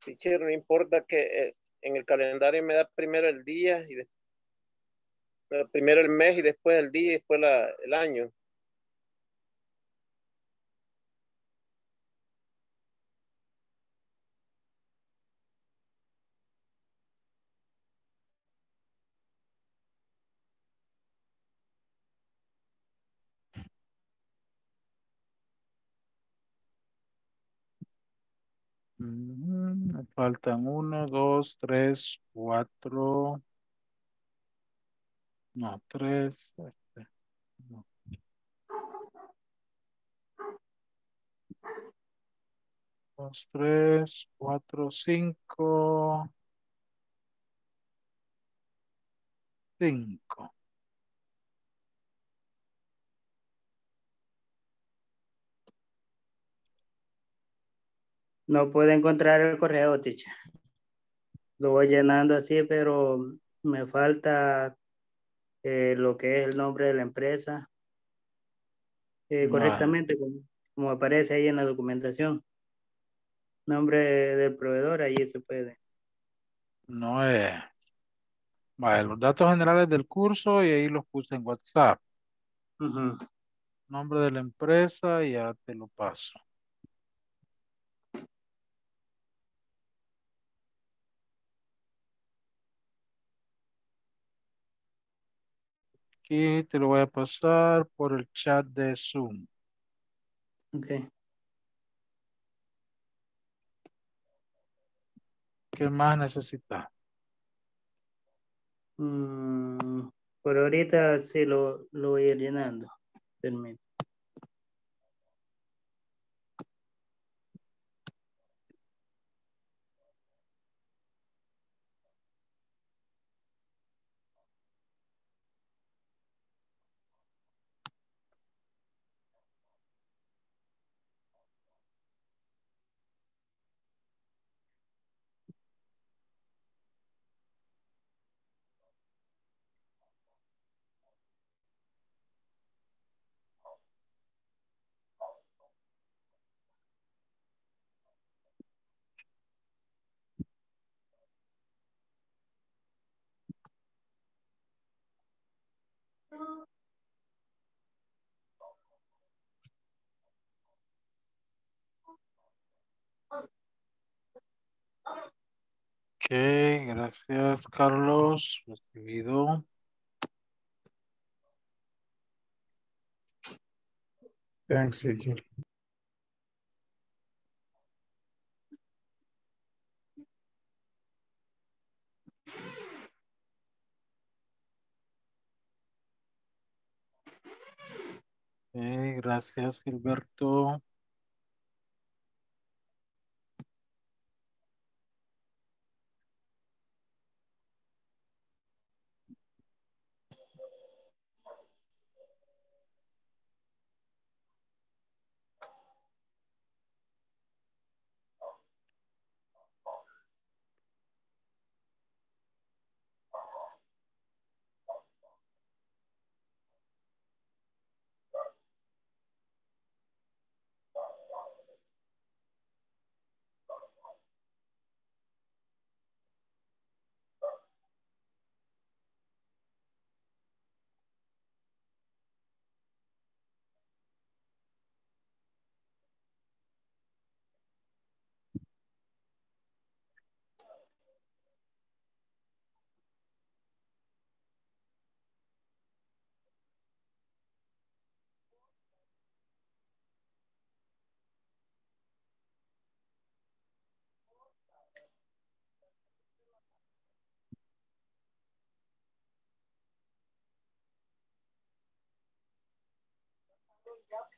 Teacher, no importa que eh, en el calendario me da primero el día y de- eh, primero el mes y después el día y después la- el año. Me faltan uno, dos, tres, cuatro. No, tres. este, no. Dos, tres, cuatro, cinco. Cinco. No puedo encontrar el correo, teacher. Lo voy llenando así, pero me falta eh, lo que es el nombre de la empresa. eh, correctamente, como, como aparece ahí en la documentación. Nombre del proveedor, ahí se puede. No es. Vale, los datos generales del curso y ahí los puse en WhatsApp. Nombre de la empresa y ya te lo paso. Aquí te lo voy a pasar por el chat de Zoom. Ok. ¿Qué más necesitas? Mm, por ahorita sí lo, lo voy a ir llenando. Permítame. Gracias Carlos. Recibido. Thanks, teacher. Gracias Gilberto. Yep.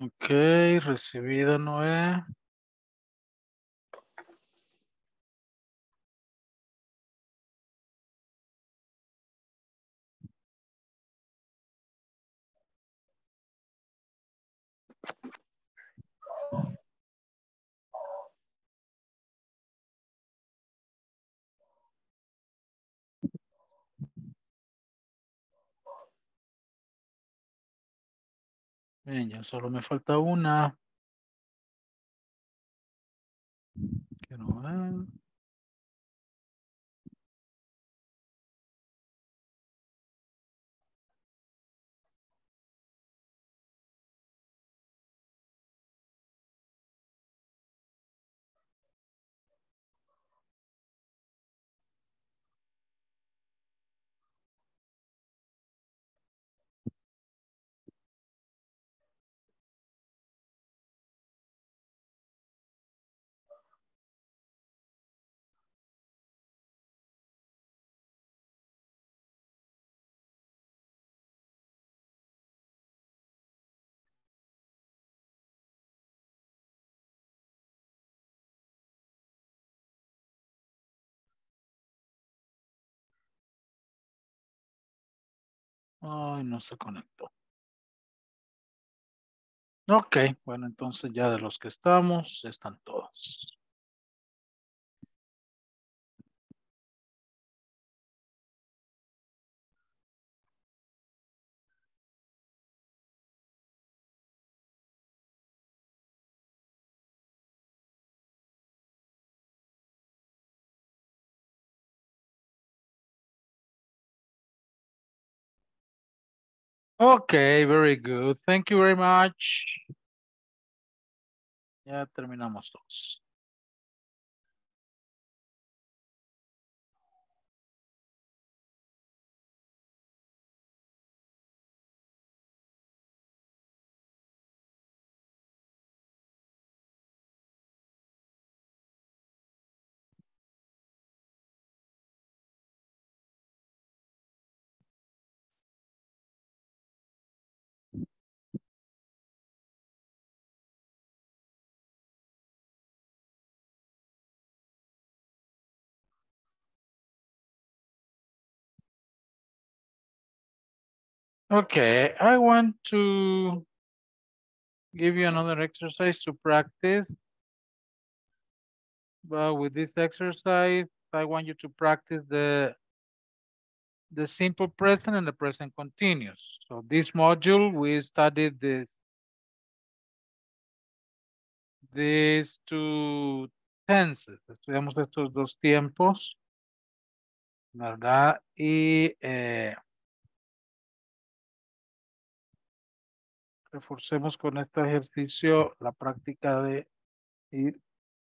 Ok, recibida Noé. Bien, ya solo me falta una. Quiero ver. Ay, no se conectó. Ok, bueno, entonces ya de los que estamos, están todos. Okay, very good. Thank you very much. Ya terminamos todos. Okay, I want to give you another exercise to practice. But with this exercise, I want you to practice the the simple present and the present continuous. So this module, we studied this these two tenses. Estudiamos estos dos tiempos, ¿verdad? Y eh, reforcemos con este ejercicio la práctica de y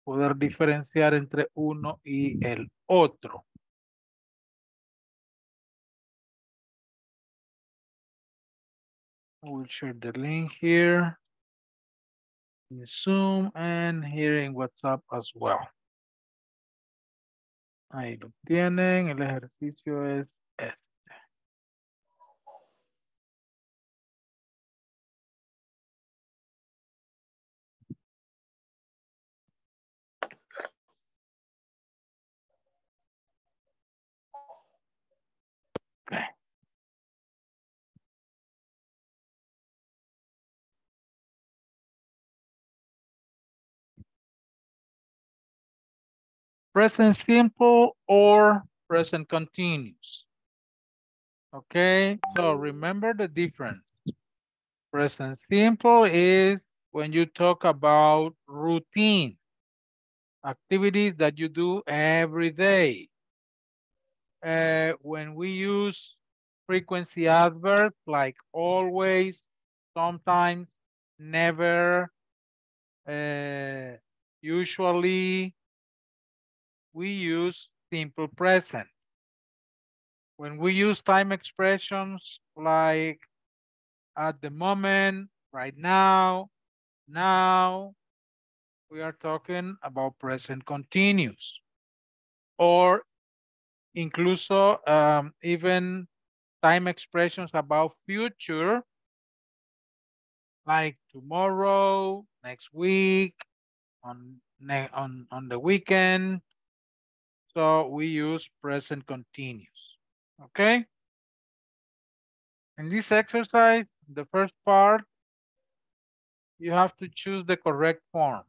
poder diferenciar entre uno y el otro. We'll share the link here in Zoom and here in WhatsApp as well. Ahí lo tienen, el ejercicio es este. Present simple or present continuous. Okay, so remember the difference. Present simple is when you talk about routine, activities that you do every day. Uh, when we use frequency adverbs like always, sometimes, never, uh, usually, we use simple present. When we use time expressions like at the moment, right now, now, we are talking about present continuous. Or incluso um, even time expressions about future, like tomorrow, next week, on, on, on the weekend, so we use present continuous, okay? In this exercise, the first part, you have to choose the correct form.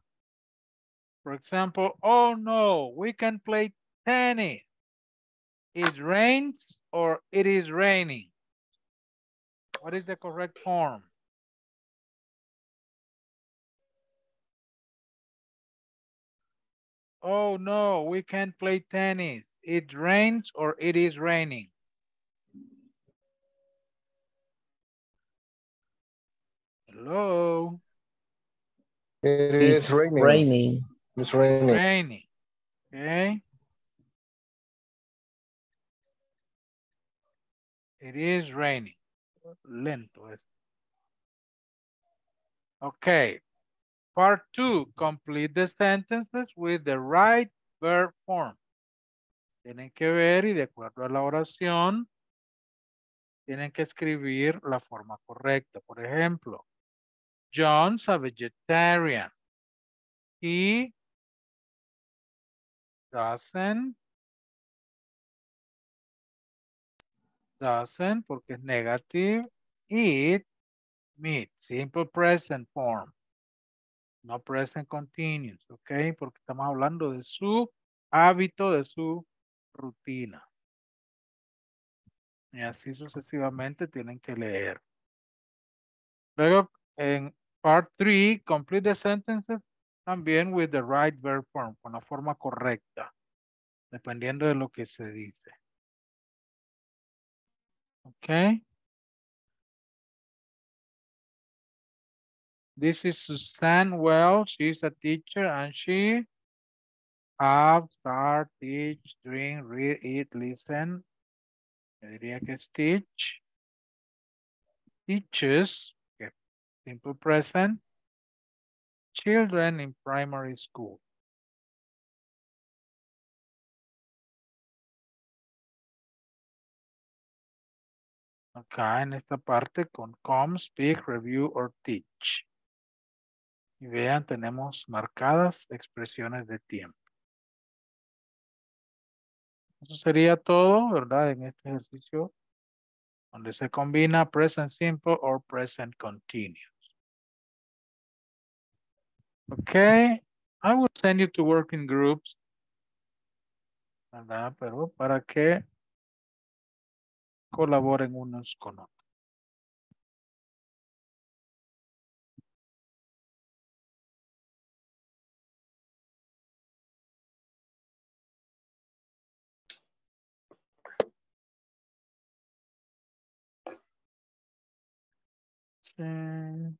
For example, oh no, we can play tennis. It rains or it is raining. What is the correct form? Oh no, we can't play tennis. It rains or it is raining. Hello. It It's raining. raining. It's raining. Raining. Okay. It is raining. Lento. Eh? Okay. Part two, complete the sentences with the right verb form. Tienen que ver y de acuerdo a la oración, tienen que escribir la forma correcta. Por ejemplo, John's a vegetarian. He doesn't doesn't porque es negative eat meat simple present form no present continuous ok porque estamos hablando de su hábito de su rutina. Y así sucesivamente tienen que leer. Luego en part 3 complete the sentences también with the right verb form con la forma correcta dependiendo de lo que se dice. Okay. This is Suzanne Wells. She's a teacher and she have, start, teach, drink, read, eat, listen. Yo diría que es teach. Teaches, okay. simple present, children in primary school. Acá en esta parte con come, speak, review or teach. Y vean, tenemos marcadas expresiones de tiempo. Eso sería todo, ¿verdad? En este ejercicio donde se combina present simple or present continuous. Okay, I will send you to work in groups. ¿Verdad? Pero para que colaboren unos con otros. Sí.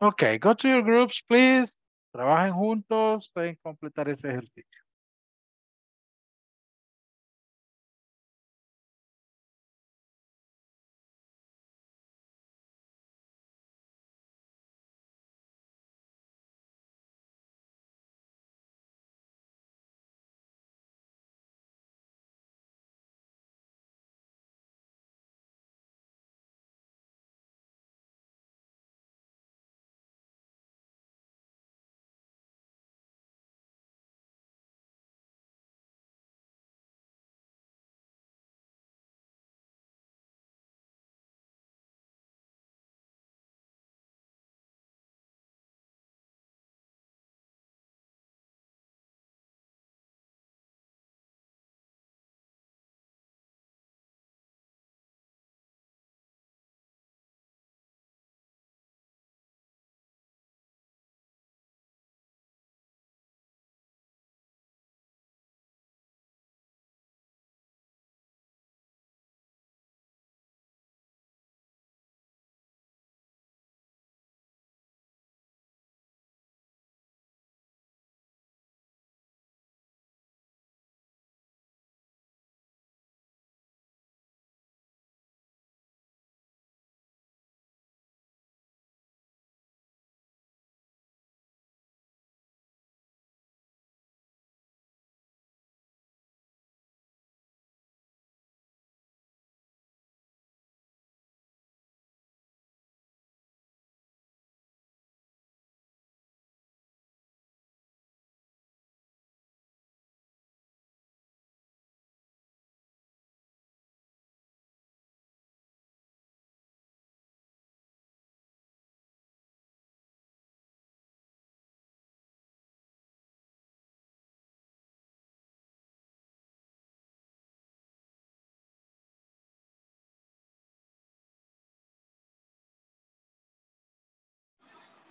Okay, go to your groups, please. Trabajen juntos, pueden completar ese ejercicio.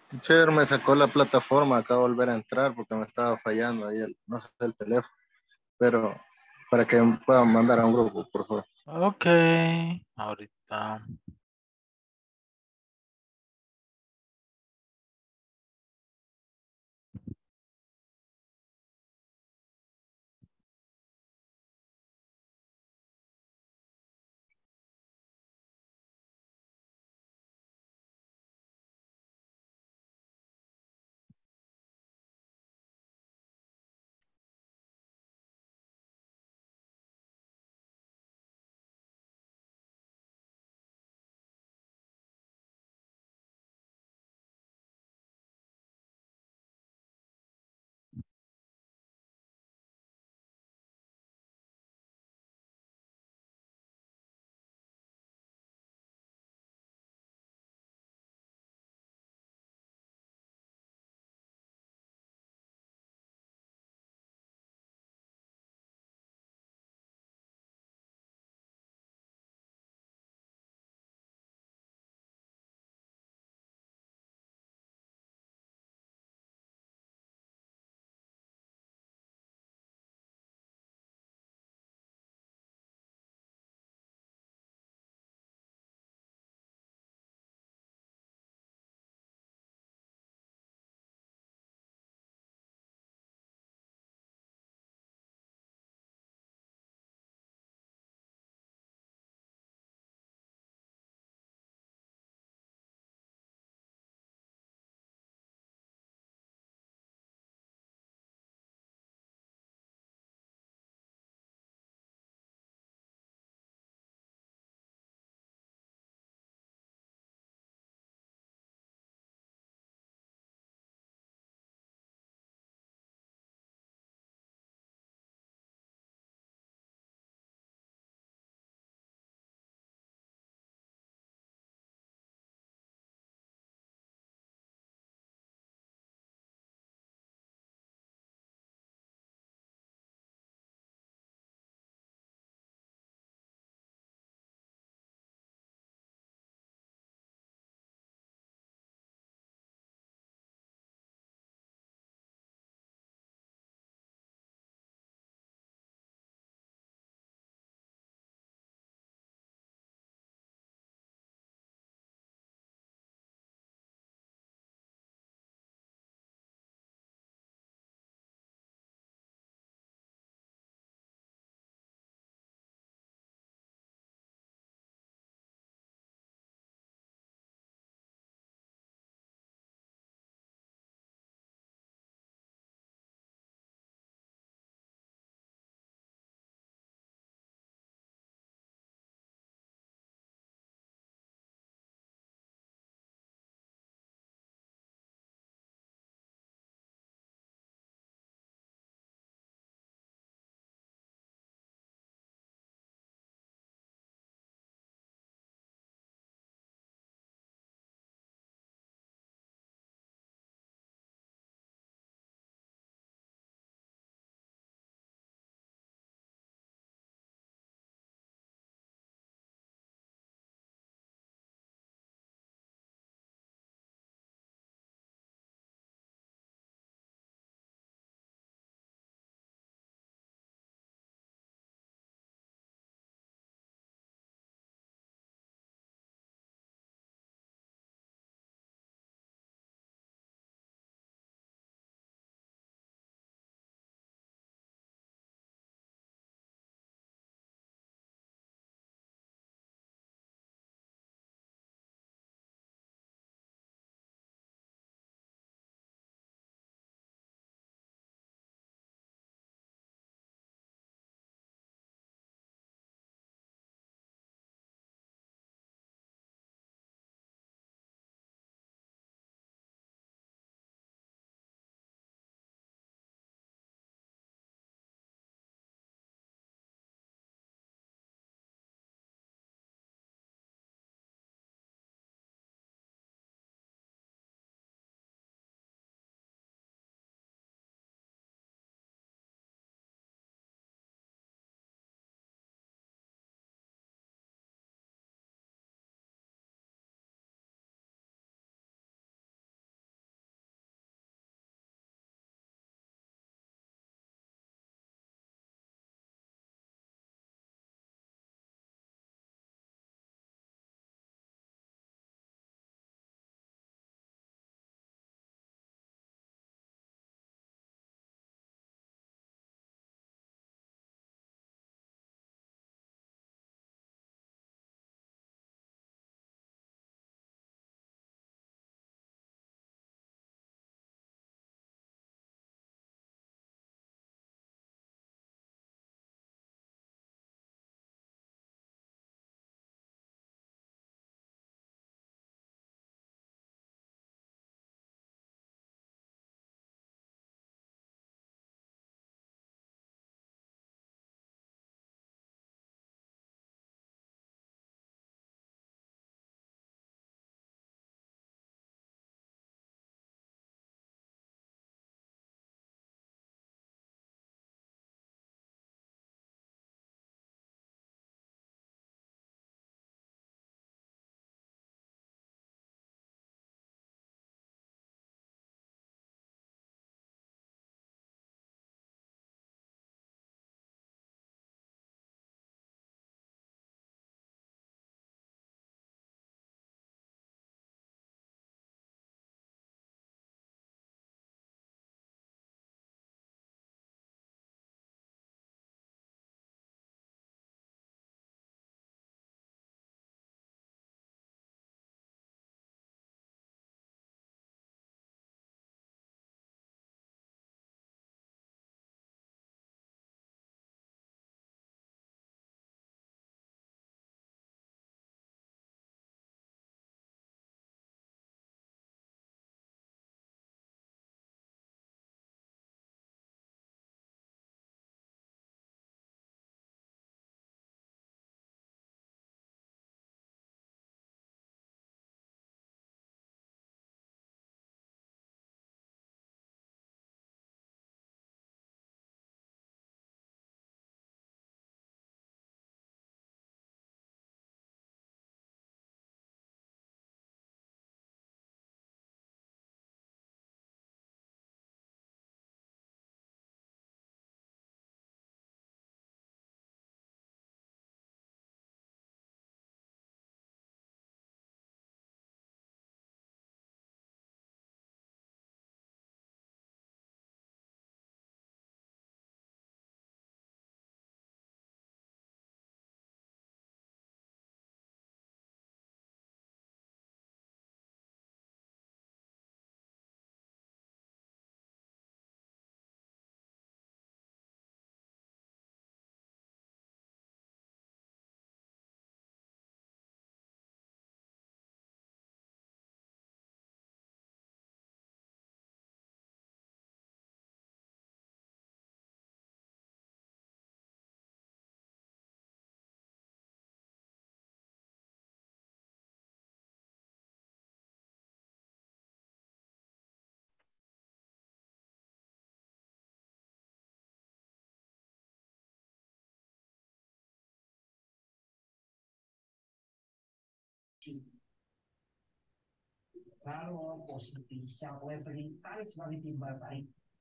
Teacher me sacó la plataforma, acabo de volver a entrar porque me estaba fallando ahí, el, no sé, el teléfono. Pero para que puedan mandar a un grupo, por favor. Ok, ahorita.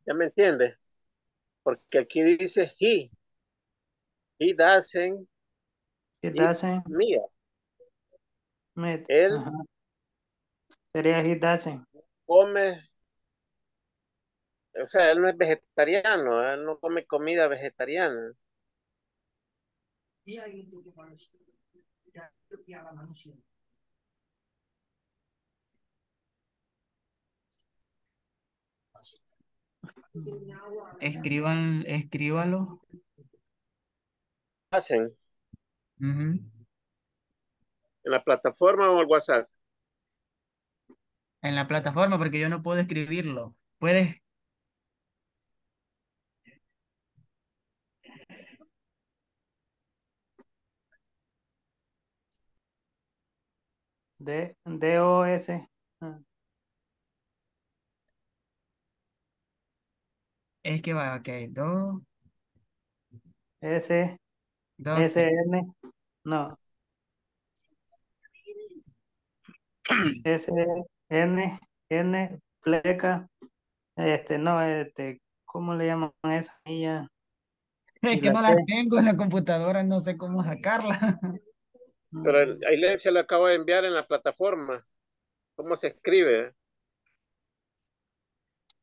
¿Ya me entiende? Porque aquí dice he. He doesn't. He doesn't meat. Él Ajá. Sería he doesn't. come, o sea, él no es vegetariano, él no come comida vegetariana. Escriban, escríbalo. Hacen Ujú. en la plataforma o el WhatsApp. En la plataforma, porque yo no puedo escribirlo. ¿Puedes? D, D-O-S. Es que va, ok. Dos, S, doce. S-N. No. S-N, N, pleca. Este, no, este, ¿cómo le llaman a esa niña? Es que la no la tengo en la computadora, no sé cómo sacarla. Pero el- ahí le- se lo acabo de enviar en la plataforma. ¿Cómo se escribe?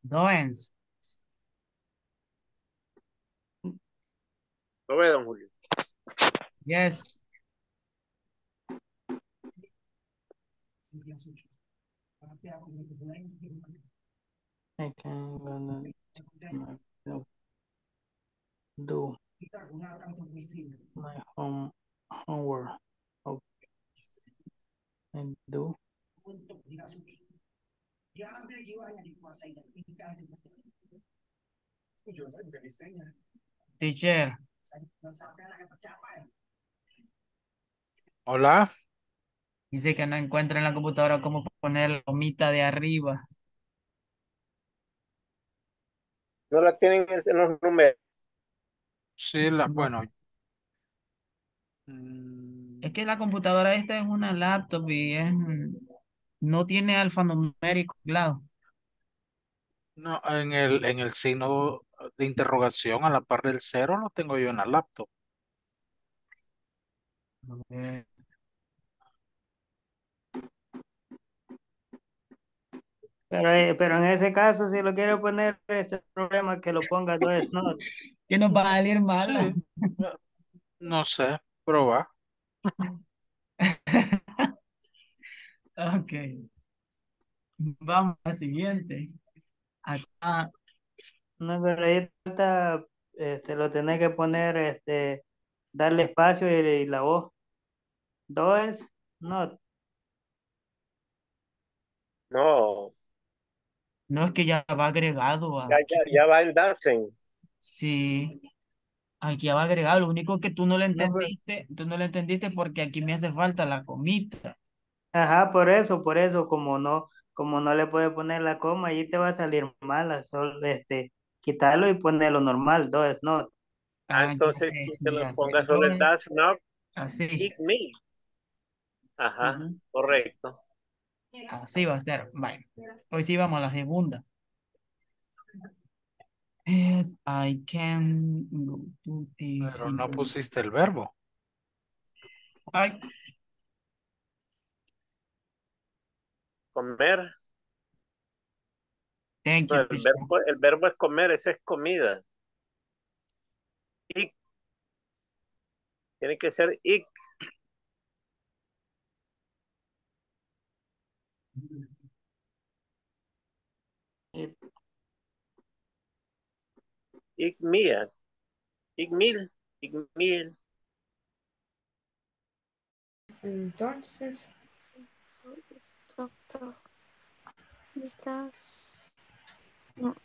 Doens. ¿Lo ve, don Julio? Yes. I can gonna no, do my home homework. Okay. And do Teacher. Hola. Dice que no encuentra en la computadora cómo poner la gomita de arriba. No la tienen en los números. Sí, la, No. bueno. mm, Es que la computadora esta es una laptop y es, no tiene alfanumérico claro. No, en el, en el signo de interrogación a la par del cero lo tengo yo en la laptop. Pero, eh, pero en ese caso, si lo quiere poner, este problema que lo ponga no es no. Que nos va a salir mal. Sí, no, sé, pero va. Ok. Vamos a la siguiente. Acá, No, pero ahí está, este, lo tenés que poner, este, darle espacio y, y la voz. Dos, no, No, no es que ya va agregado ya, aquí. ya, ya va en doesn't. Sí, aquí ya va agregado. Lo único que tú no le no, pero- entendiste, tú no le entendiste porque aquí me hace falta la comita. ajá, por eso, por eso, como no, como no le puede poner la coma, ahí te va a salir mala, solo, este, quitarlo y ponerlo normal, dos, no. Ah, Ah, entonces sé, que se lo ya sé. ponga solo el Entonces, does not así, eat me. Ajá, correcto. así va a ser. Vale. Hoy sí vamos a la segunda. Yes, I can go to the Pero no pusiste el verbo. Ay, Comer. Thank No, you, el verbo, el verbo es comer, esa es comida. Eat. Tiene que ser meal. Eat meal. Eat meal. Entonces, no.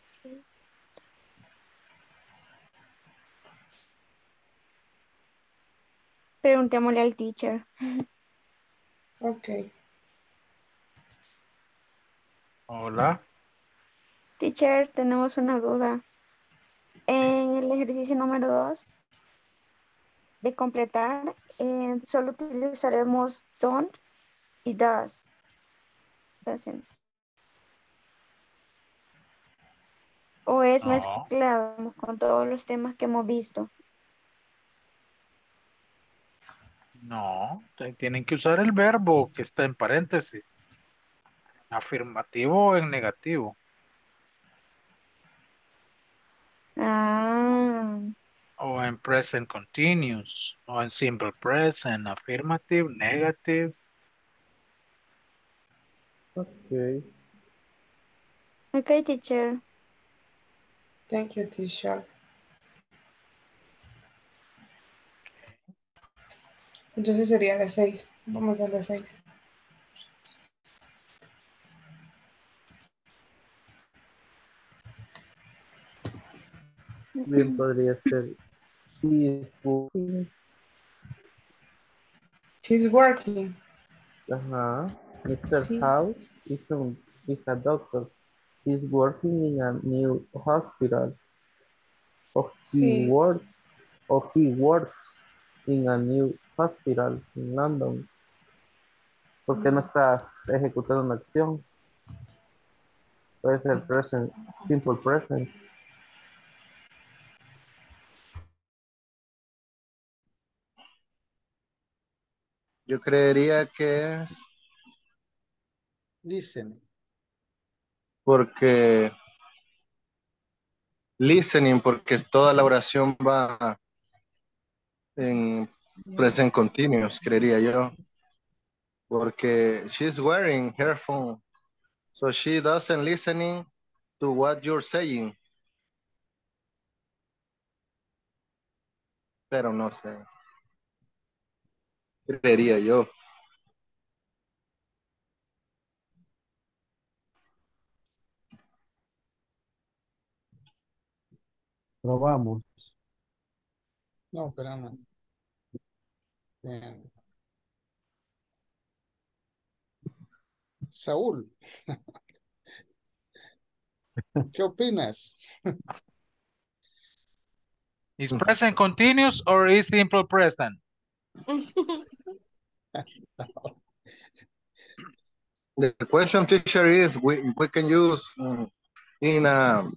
Preguntémosle al teacher. Ok. Hola. Teacher, tenemos una duda. En el ejercicio número 2 de completar, eh, solo utilizaremos don't It does. Doesn't. O es No. mezclado con todos los temas que hemos visto. No, tienen que usar el verbo que está en paréntesis. Afirmativo o en negativo. Ah, O en present continuous. O en simple present. Affirmative, negative. Okay. ok, teacher. Thank you, teacher. Entonces sería de seis. Vamos a la seis. Bien podría ser. He is working. She's working. Ajá. Mr. Sí. House is, un, is a doctor. He's working in a new hospital. Or he Sí. works or he works in a new hospital in London. ¿Por qué no está ejecutando una acción? Puede ser present, simple present. Yo creería que es Listen. Porque listening, porque toda la oración va en present continuous, creería yo. Porque she's wearing her phone, so she doesn't listening to what you're saying. Pero no sé. Creería yo. Probamos. No, espérame. Bien. Saúl. ¿Qué opinas? Is present continuous or is simple present? The question, teacher, is we, we can use um, in um,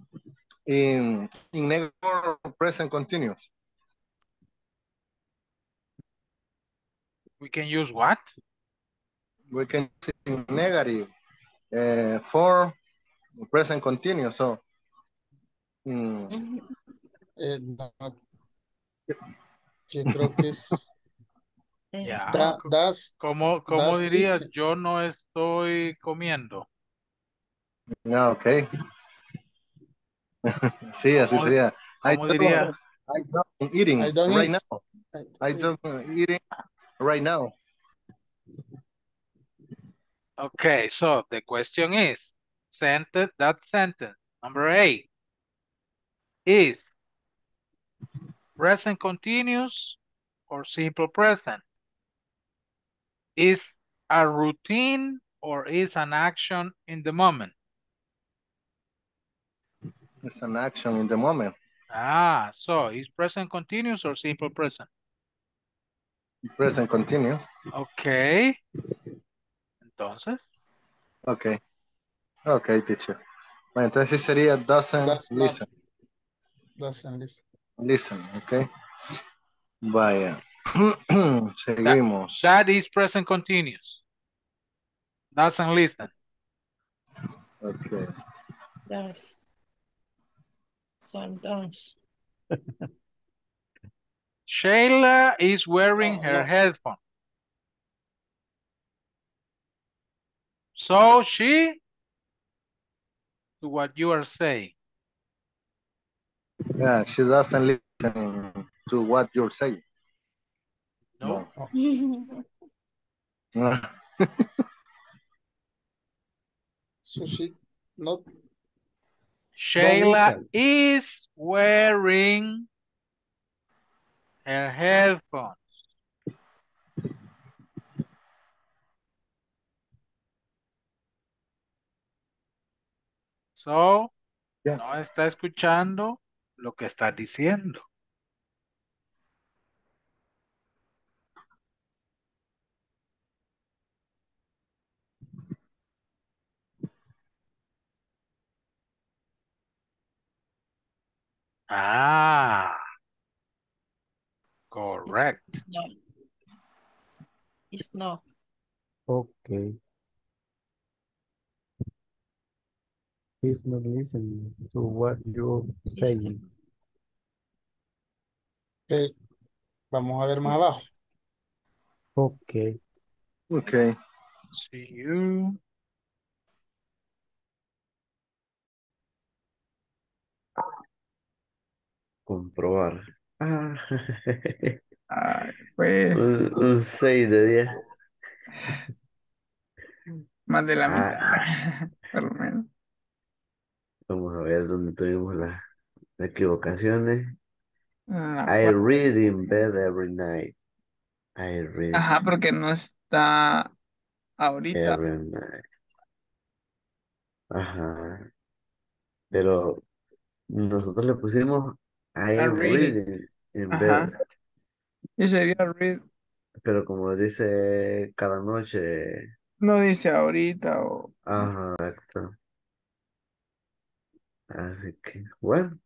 in in negative present continuous. We can use what? We can use in negative uh, for present continuous. So, mm, Eh, no. Yo creo que es Ya. da- das, ¿Cómo, cómo das dirías? Yo no estoy comiendo. ah, okay. sí, así ¿Cómo- sería. I cómo don't, diría? I don't eating I don't right eat. now. I don't eating right now. Okay, so the question is, sentence, that sentence, number eight, is present continuous or simple present? Is a routine or is an action in the moment? It's an action in the moment. Ah, so is present continuous or simple present? Present continuous. Okay. Entonces, Okay. Okay, teacher. Bueno, entonces sí sería doesn't Does not. listen. Doesn't listen. Listen, okay. Vaya. Seguimos. that is present continuous. Doesn't listen. Okay. Dos. Son dos. Shayla is wearing No, her no. headphone. So she, to what you are saying. Yeah, she doesn't listen to what you're saying. No. No. So she not Shayla listen. is wearing her headphones. So, Yeah. no está escuchando lo que está diciendo. Ah. Correct. No. It's no. Okay. He's not listening to what you're saying. Vamos a ver más abajo. Okay. Okay. See you. Comprobar. Ah. Ay, pues, un, un 6 de 10. más de la Ah. mitad, por lo menos. Vamos a ver dónde tuvimos las equivocaciones. Ah, I bueno. read in bed every night. I read Ajá, porque no está ahorita. every night. Ajá. Pero nosotros le pusimos I am reading. reading in Ajá. bed. Y sería read. Pero como dice cada noche, No dice ahorita o. ajá, exacto. Así que, bueno,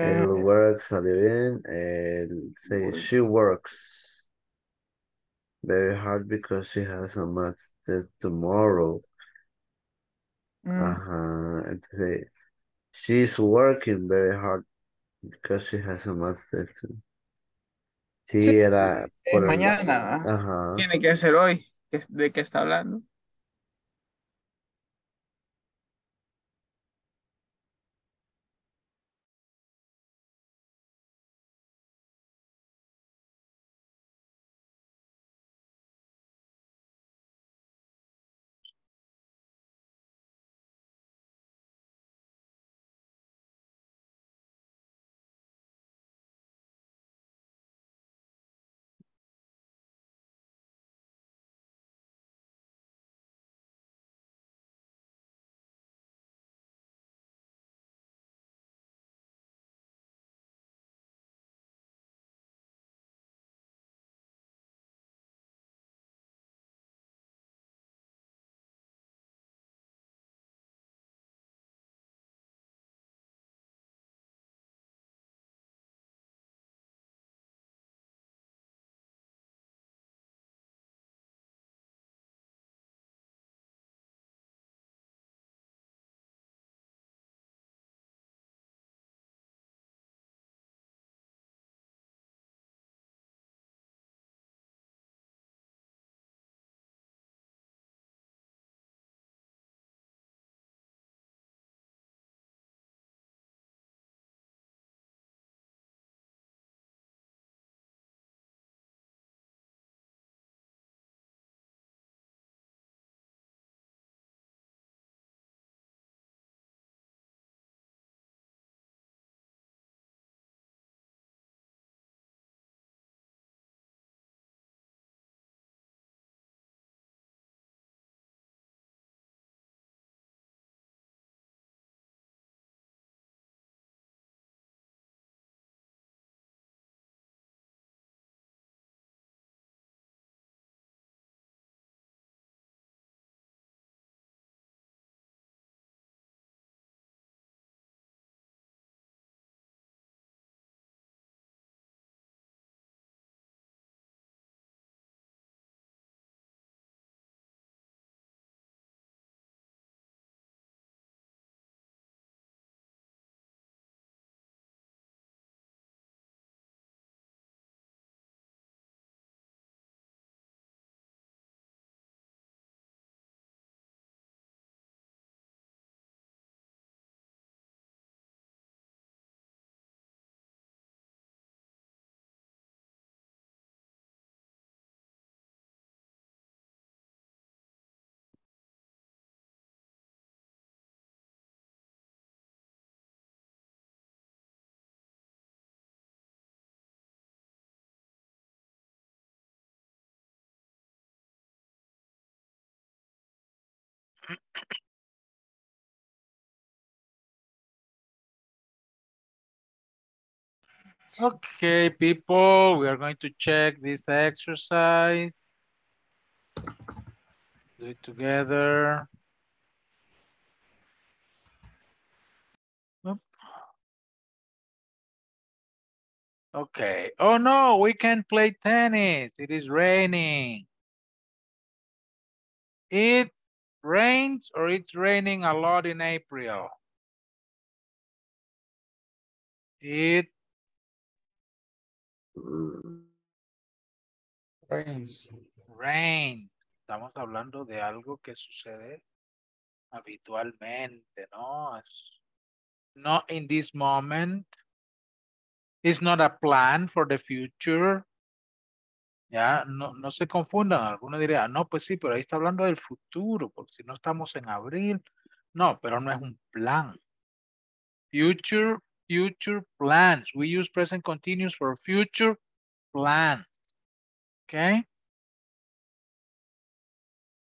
eh, el work salió bien. El say she works very hard because she has a math test tomorrow. mm, Ajá, entonces, she's working very hard because she has a math test. Sí, sí, era es por el, mañana. ¿va? ajá, Tiene que ser hoy. ¿Qué- ¿De qué está hablando? Okay, people, we are going to check this exercise. Do it together. Okay. Oh no, we can't play tennis. It is raining. It rains or it's raining a lot in April. It Rains. rains. Estamos hablando de algo que sucede habitualmente, ¿no? Not in this moment. It's not a plan for the future. Ya, no, no se confundan. Algunos dirían, no, pues sí, pero ahí está hablando del futuro, porque si no estamos en abril. No, pero no es un plan. Future, future plans. We use present continuous for future plans. Okay?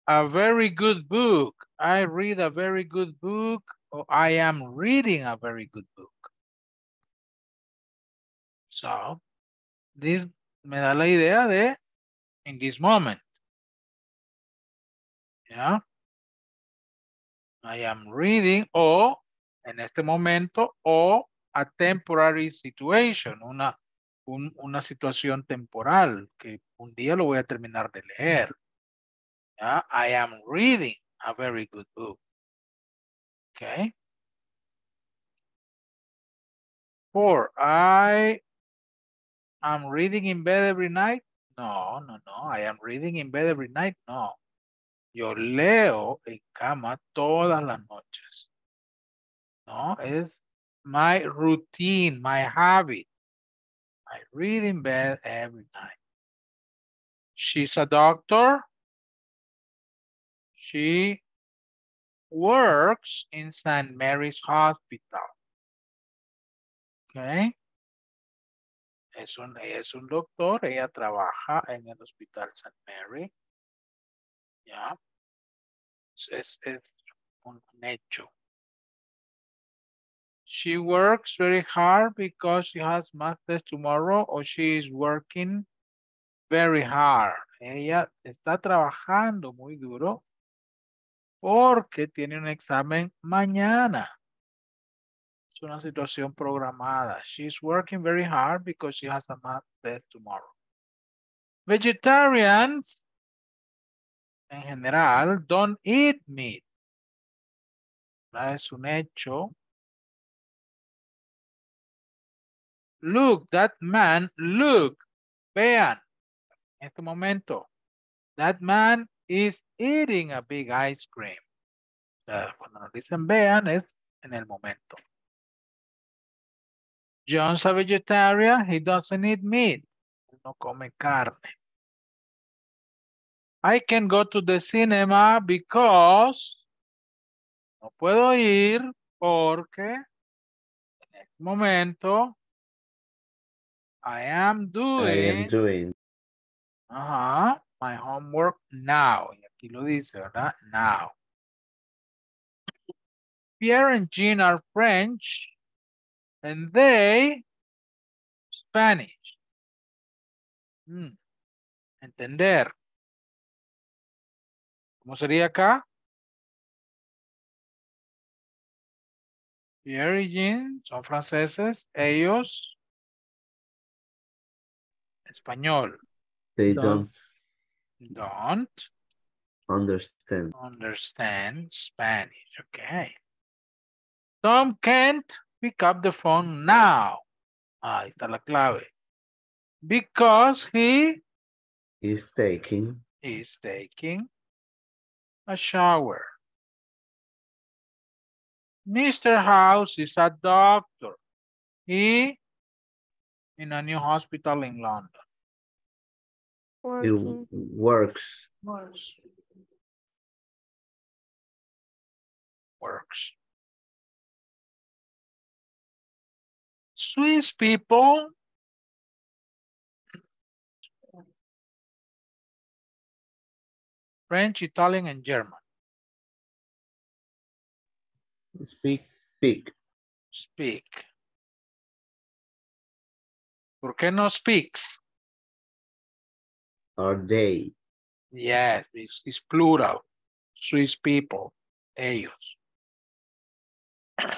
A very good book. I read a very good book. Or I am reading a very good book. So, this me da la idea de in this moment. Yeah. I am reading o en este momento o a temporary situation, una, un- una situación temporal que un día lo voy a terminar de leer. I am reading a very good book. Okay. Four, I am reading in bed every night. No, no, no. I am reading in bed every night. No. Yo leo en cama todas las noches. No, es my routine, my habit. I read in bed every night. She's a doctor. She works in St. Mary's Hospital. Okay. Es un, es un doctor, ella trabaja en el Hospital St. Mary. Ya. Es, es, es un un hecho. She works very hard because she has math test tomorrow or she is working very hard. Ella está trabajando muy duro porque tiene un examen mañana. Es una situación programada. She's working very hard because she has a math test tomorrow. Vegetarians, en general, don't eat meat. Es un hecho. Look, that man, look, vean, en este momento, that man is eating a big ice cream. Sea, cuando nos dicen vean es en el momento. John's a vegetarian, he doesn't eat meat. No come carne. I can go to the cinema because no puedo ir porque en este momento I am doing. I am doing. ajá, my homework now. Y aquí lo dice, ¿verdad? Now. Pierre and Jean are French and they Spanish. Mm, Entender. ¿Cómo sería acá? Pierre y Jean son franceses, ellos español. They Don't. don't Don't understand. understand Spanish. Okay. Tom can't pick up the phone now. Ah, Ahí está la clave. Because he Is taking. is taking a shower. Mr. House is a doctor. He in a new hospital in London. He works. Works. Swiss people French, Italian, and German. Speak. Speak. Speak. ¿Por qué no speaks? Are they? Yes, it's, it's plural. Swiss people, ellos.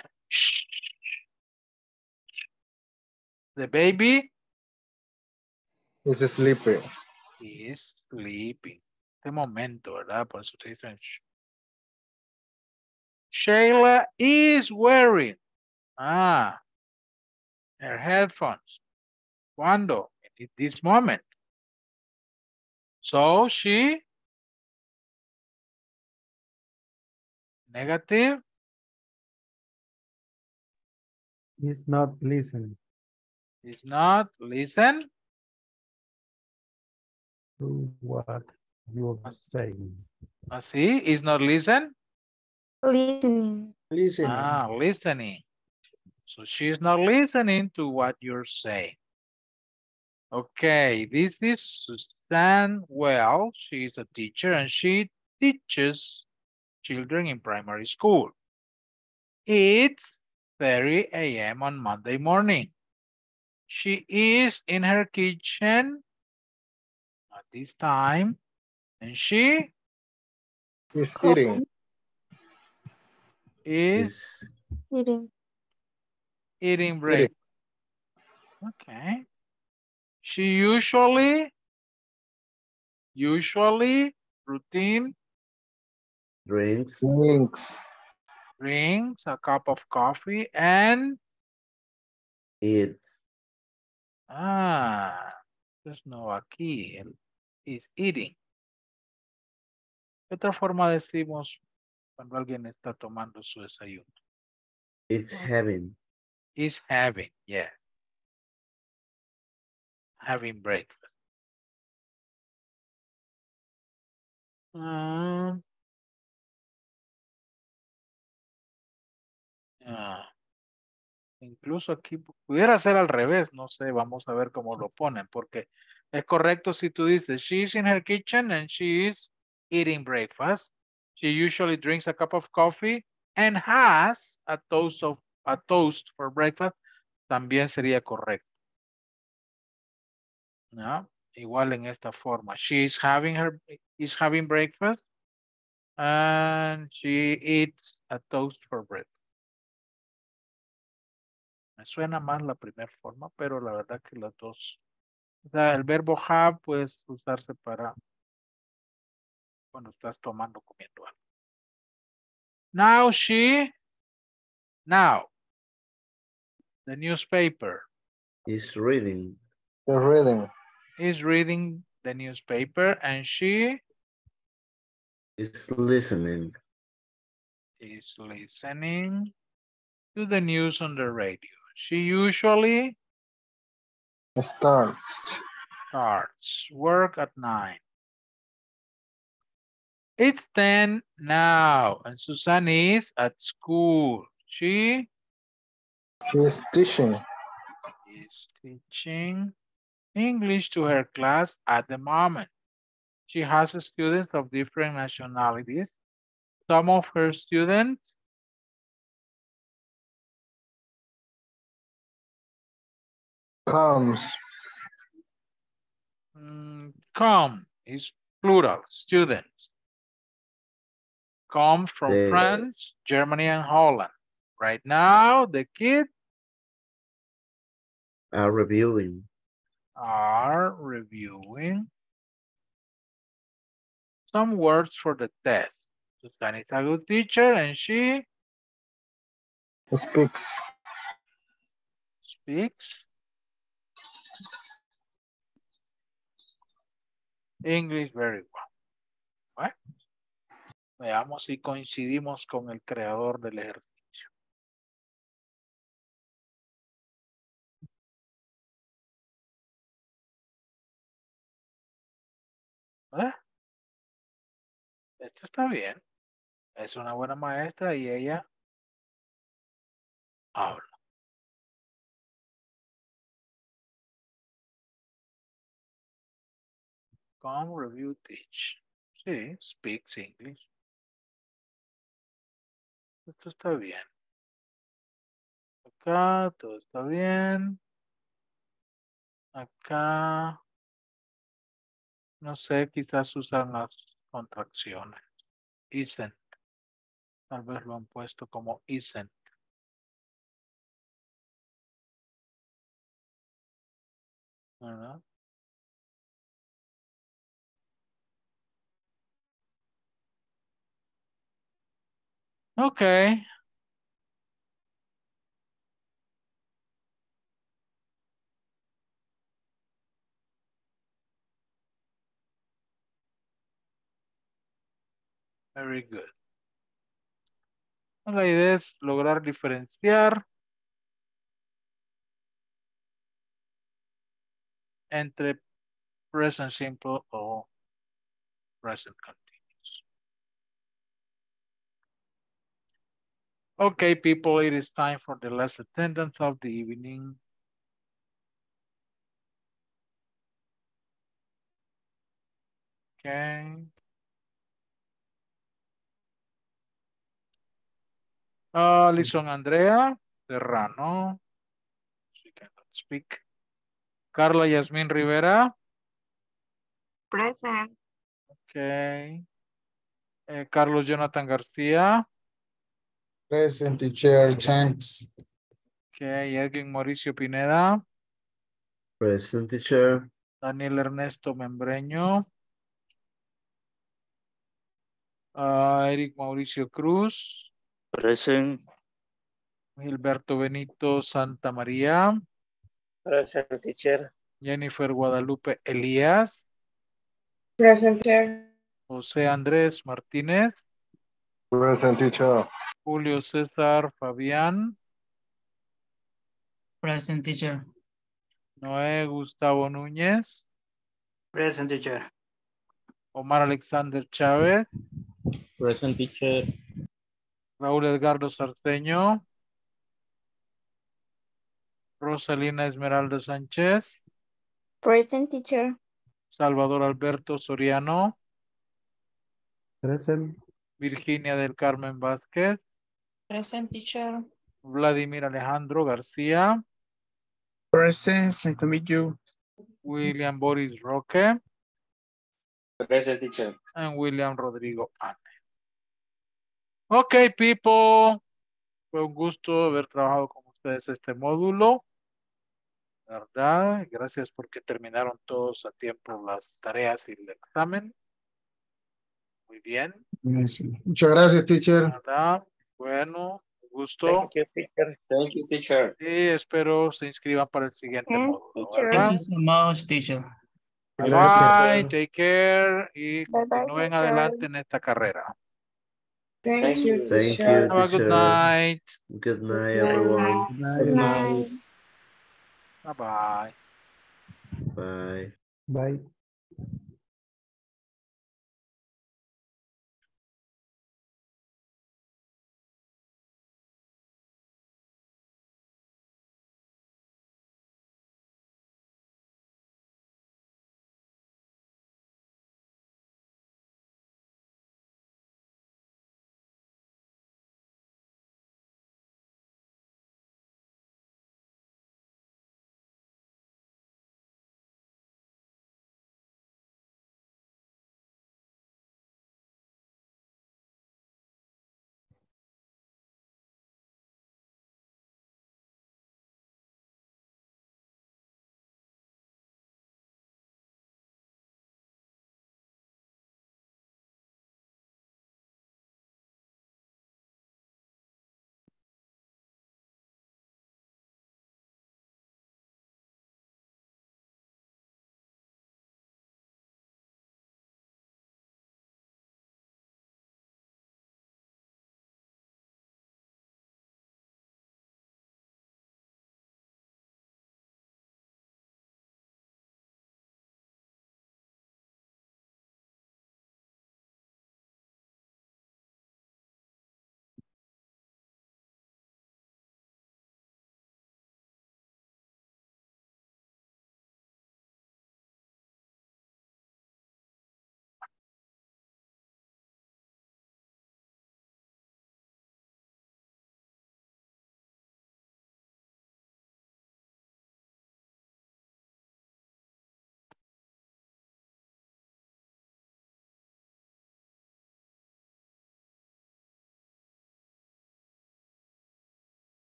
The baby He's sleeping. Is sleeping. Este momento, ¿verdad? Por eso te dicen. sh- Sheila is wearing. Ah. Her headphones. ¿Cuándo? In this moment. So she. Negative. is not listening Is not listen. to what you're saying. Así. Is not listen. Listening. Listen. Ah, listening. So she's not listening to what you're saying. Okay, this is Suzanne Well. She's a teacher and she teaches children in primary school. It's 30 a.m. on Monday morning. She is in her kitchen at this time and she is eating. is Eating. eating break. Okay. She usually, usually routine Drinks. Drinks. drinks a cup of coffee and Eats. ah, there's no aquí, el is eating. ¿Qué otra forma decimos cuando alguien está tomando su desayuno? Is having. Is having, yeah. Having breakfast. Um, ah, incluso aquí pu- pudiera ser al revés, no sé, vamos a ver cómo lo ponen, porque es correcto si tú dices, she's in her kitchen and she is eating breakfast. She usually drinks a cup of coffee and has a toast of a toast for breakfast. También sería correcto. ¿No? Igual en esta forma. She is having her is having breakfast and she eats a toast for breakfast. Me suena más la primera forma, pero la verdad que las dos. O sea, el verbo have puede usarse para cuando estás tomando, comiendo algo. Now she, now, the newspaper Is reading. He's reading. Is reading the newspaper and she Is listening. is listening to the news on the radio. She usually Starts. starts work at nine. It's 10 now, and Susan is at school. She He's teaching. is teaching English to her class at the moment. She has students of different nationalities. Some of her students Comes. mm, come, is plural, students. Come from They- France, Germany, and Holland. Right now, the kids Are reviewing. Are reviewing some words for the test. Susan is a good teacher and she Speaks. speaks English very well. Bueno, veamos si coincidimos con el creador del ejercicio. ¿Eh? Esto está bien. Es una buena maestra y ella habla. Come review teach. Sí, speaks English. Esto está bien. Acá todo está bien. Acá. No sé, quizás usan las contracciones. Isn't. Tal vez lo han puesto como isn't. ¿Verdad? Okay. Very good. La idea es lograr diferenciar entre present simple o present continuous. Okay, people, it is time for the last attendance of the evening. Okay. Uh, Andrea Serrano. She cannot speak. Carla Yasmin Rivera. Present. Okay. Eh, Carlos Jonathan García. Present teacher, thanks. Okay. Edwin Mauricio Pineda. Present teacher. Daniel Ernesto Membreño. Ah, Eric Mauricio Cruz. Present. Gilberto Benito Santa María. Present teacher. Jennifer Guadalupe Elías. Present teacher. José Andrés Martínez. Present teacher. Julio César Fabián. Present teacher. Noé Gustavo Núñez. Present teacher. Omar Alexander Chávez. Present teacher. Raúl Edgardo Sarceño. Rosalina Esmeralda Sánchez. Present teacher. Salvador Alberto Soriano. Present. Virginia del Carmen Vázquez. Present teacher. Vladimir Alejandro García. Present, nice to meet you. William Boris Roque. Present teacher. And William Rodrigo Ane. Ok, people. Fue un gusto haber trabajado con ustedes este módulo. ¿Verdad? Gracias porque terminaron todos a tiempo las tareas y el examen. Muy bien. Muchas gracias, teacher. ¿Verdad? Bueno, un gusto. Thank you, teacher. Thank you, teacher. Y espero se inscriban para el siguiente módulo. Thank ¿verdad? you so much, teacher. Bye, Gracias. take care y Bye, bye, continúen teacher. adelante en esta carrera. Thank, Thank you, you. Thank you, Have a good teacher. night. Good night, everyone. Good night. Bye. Bye bye. Bye. Bye.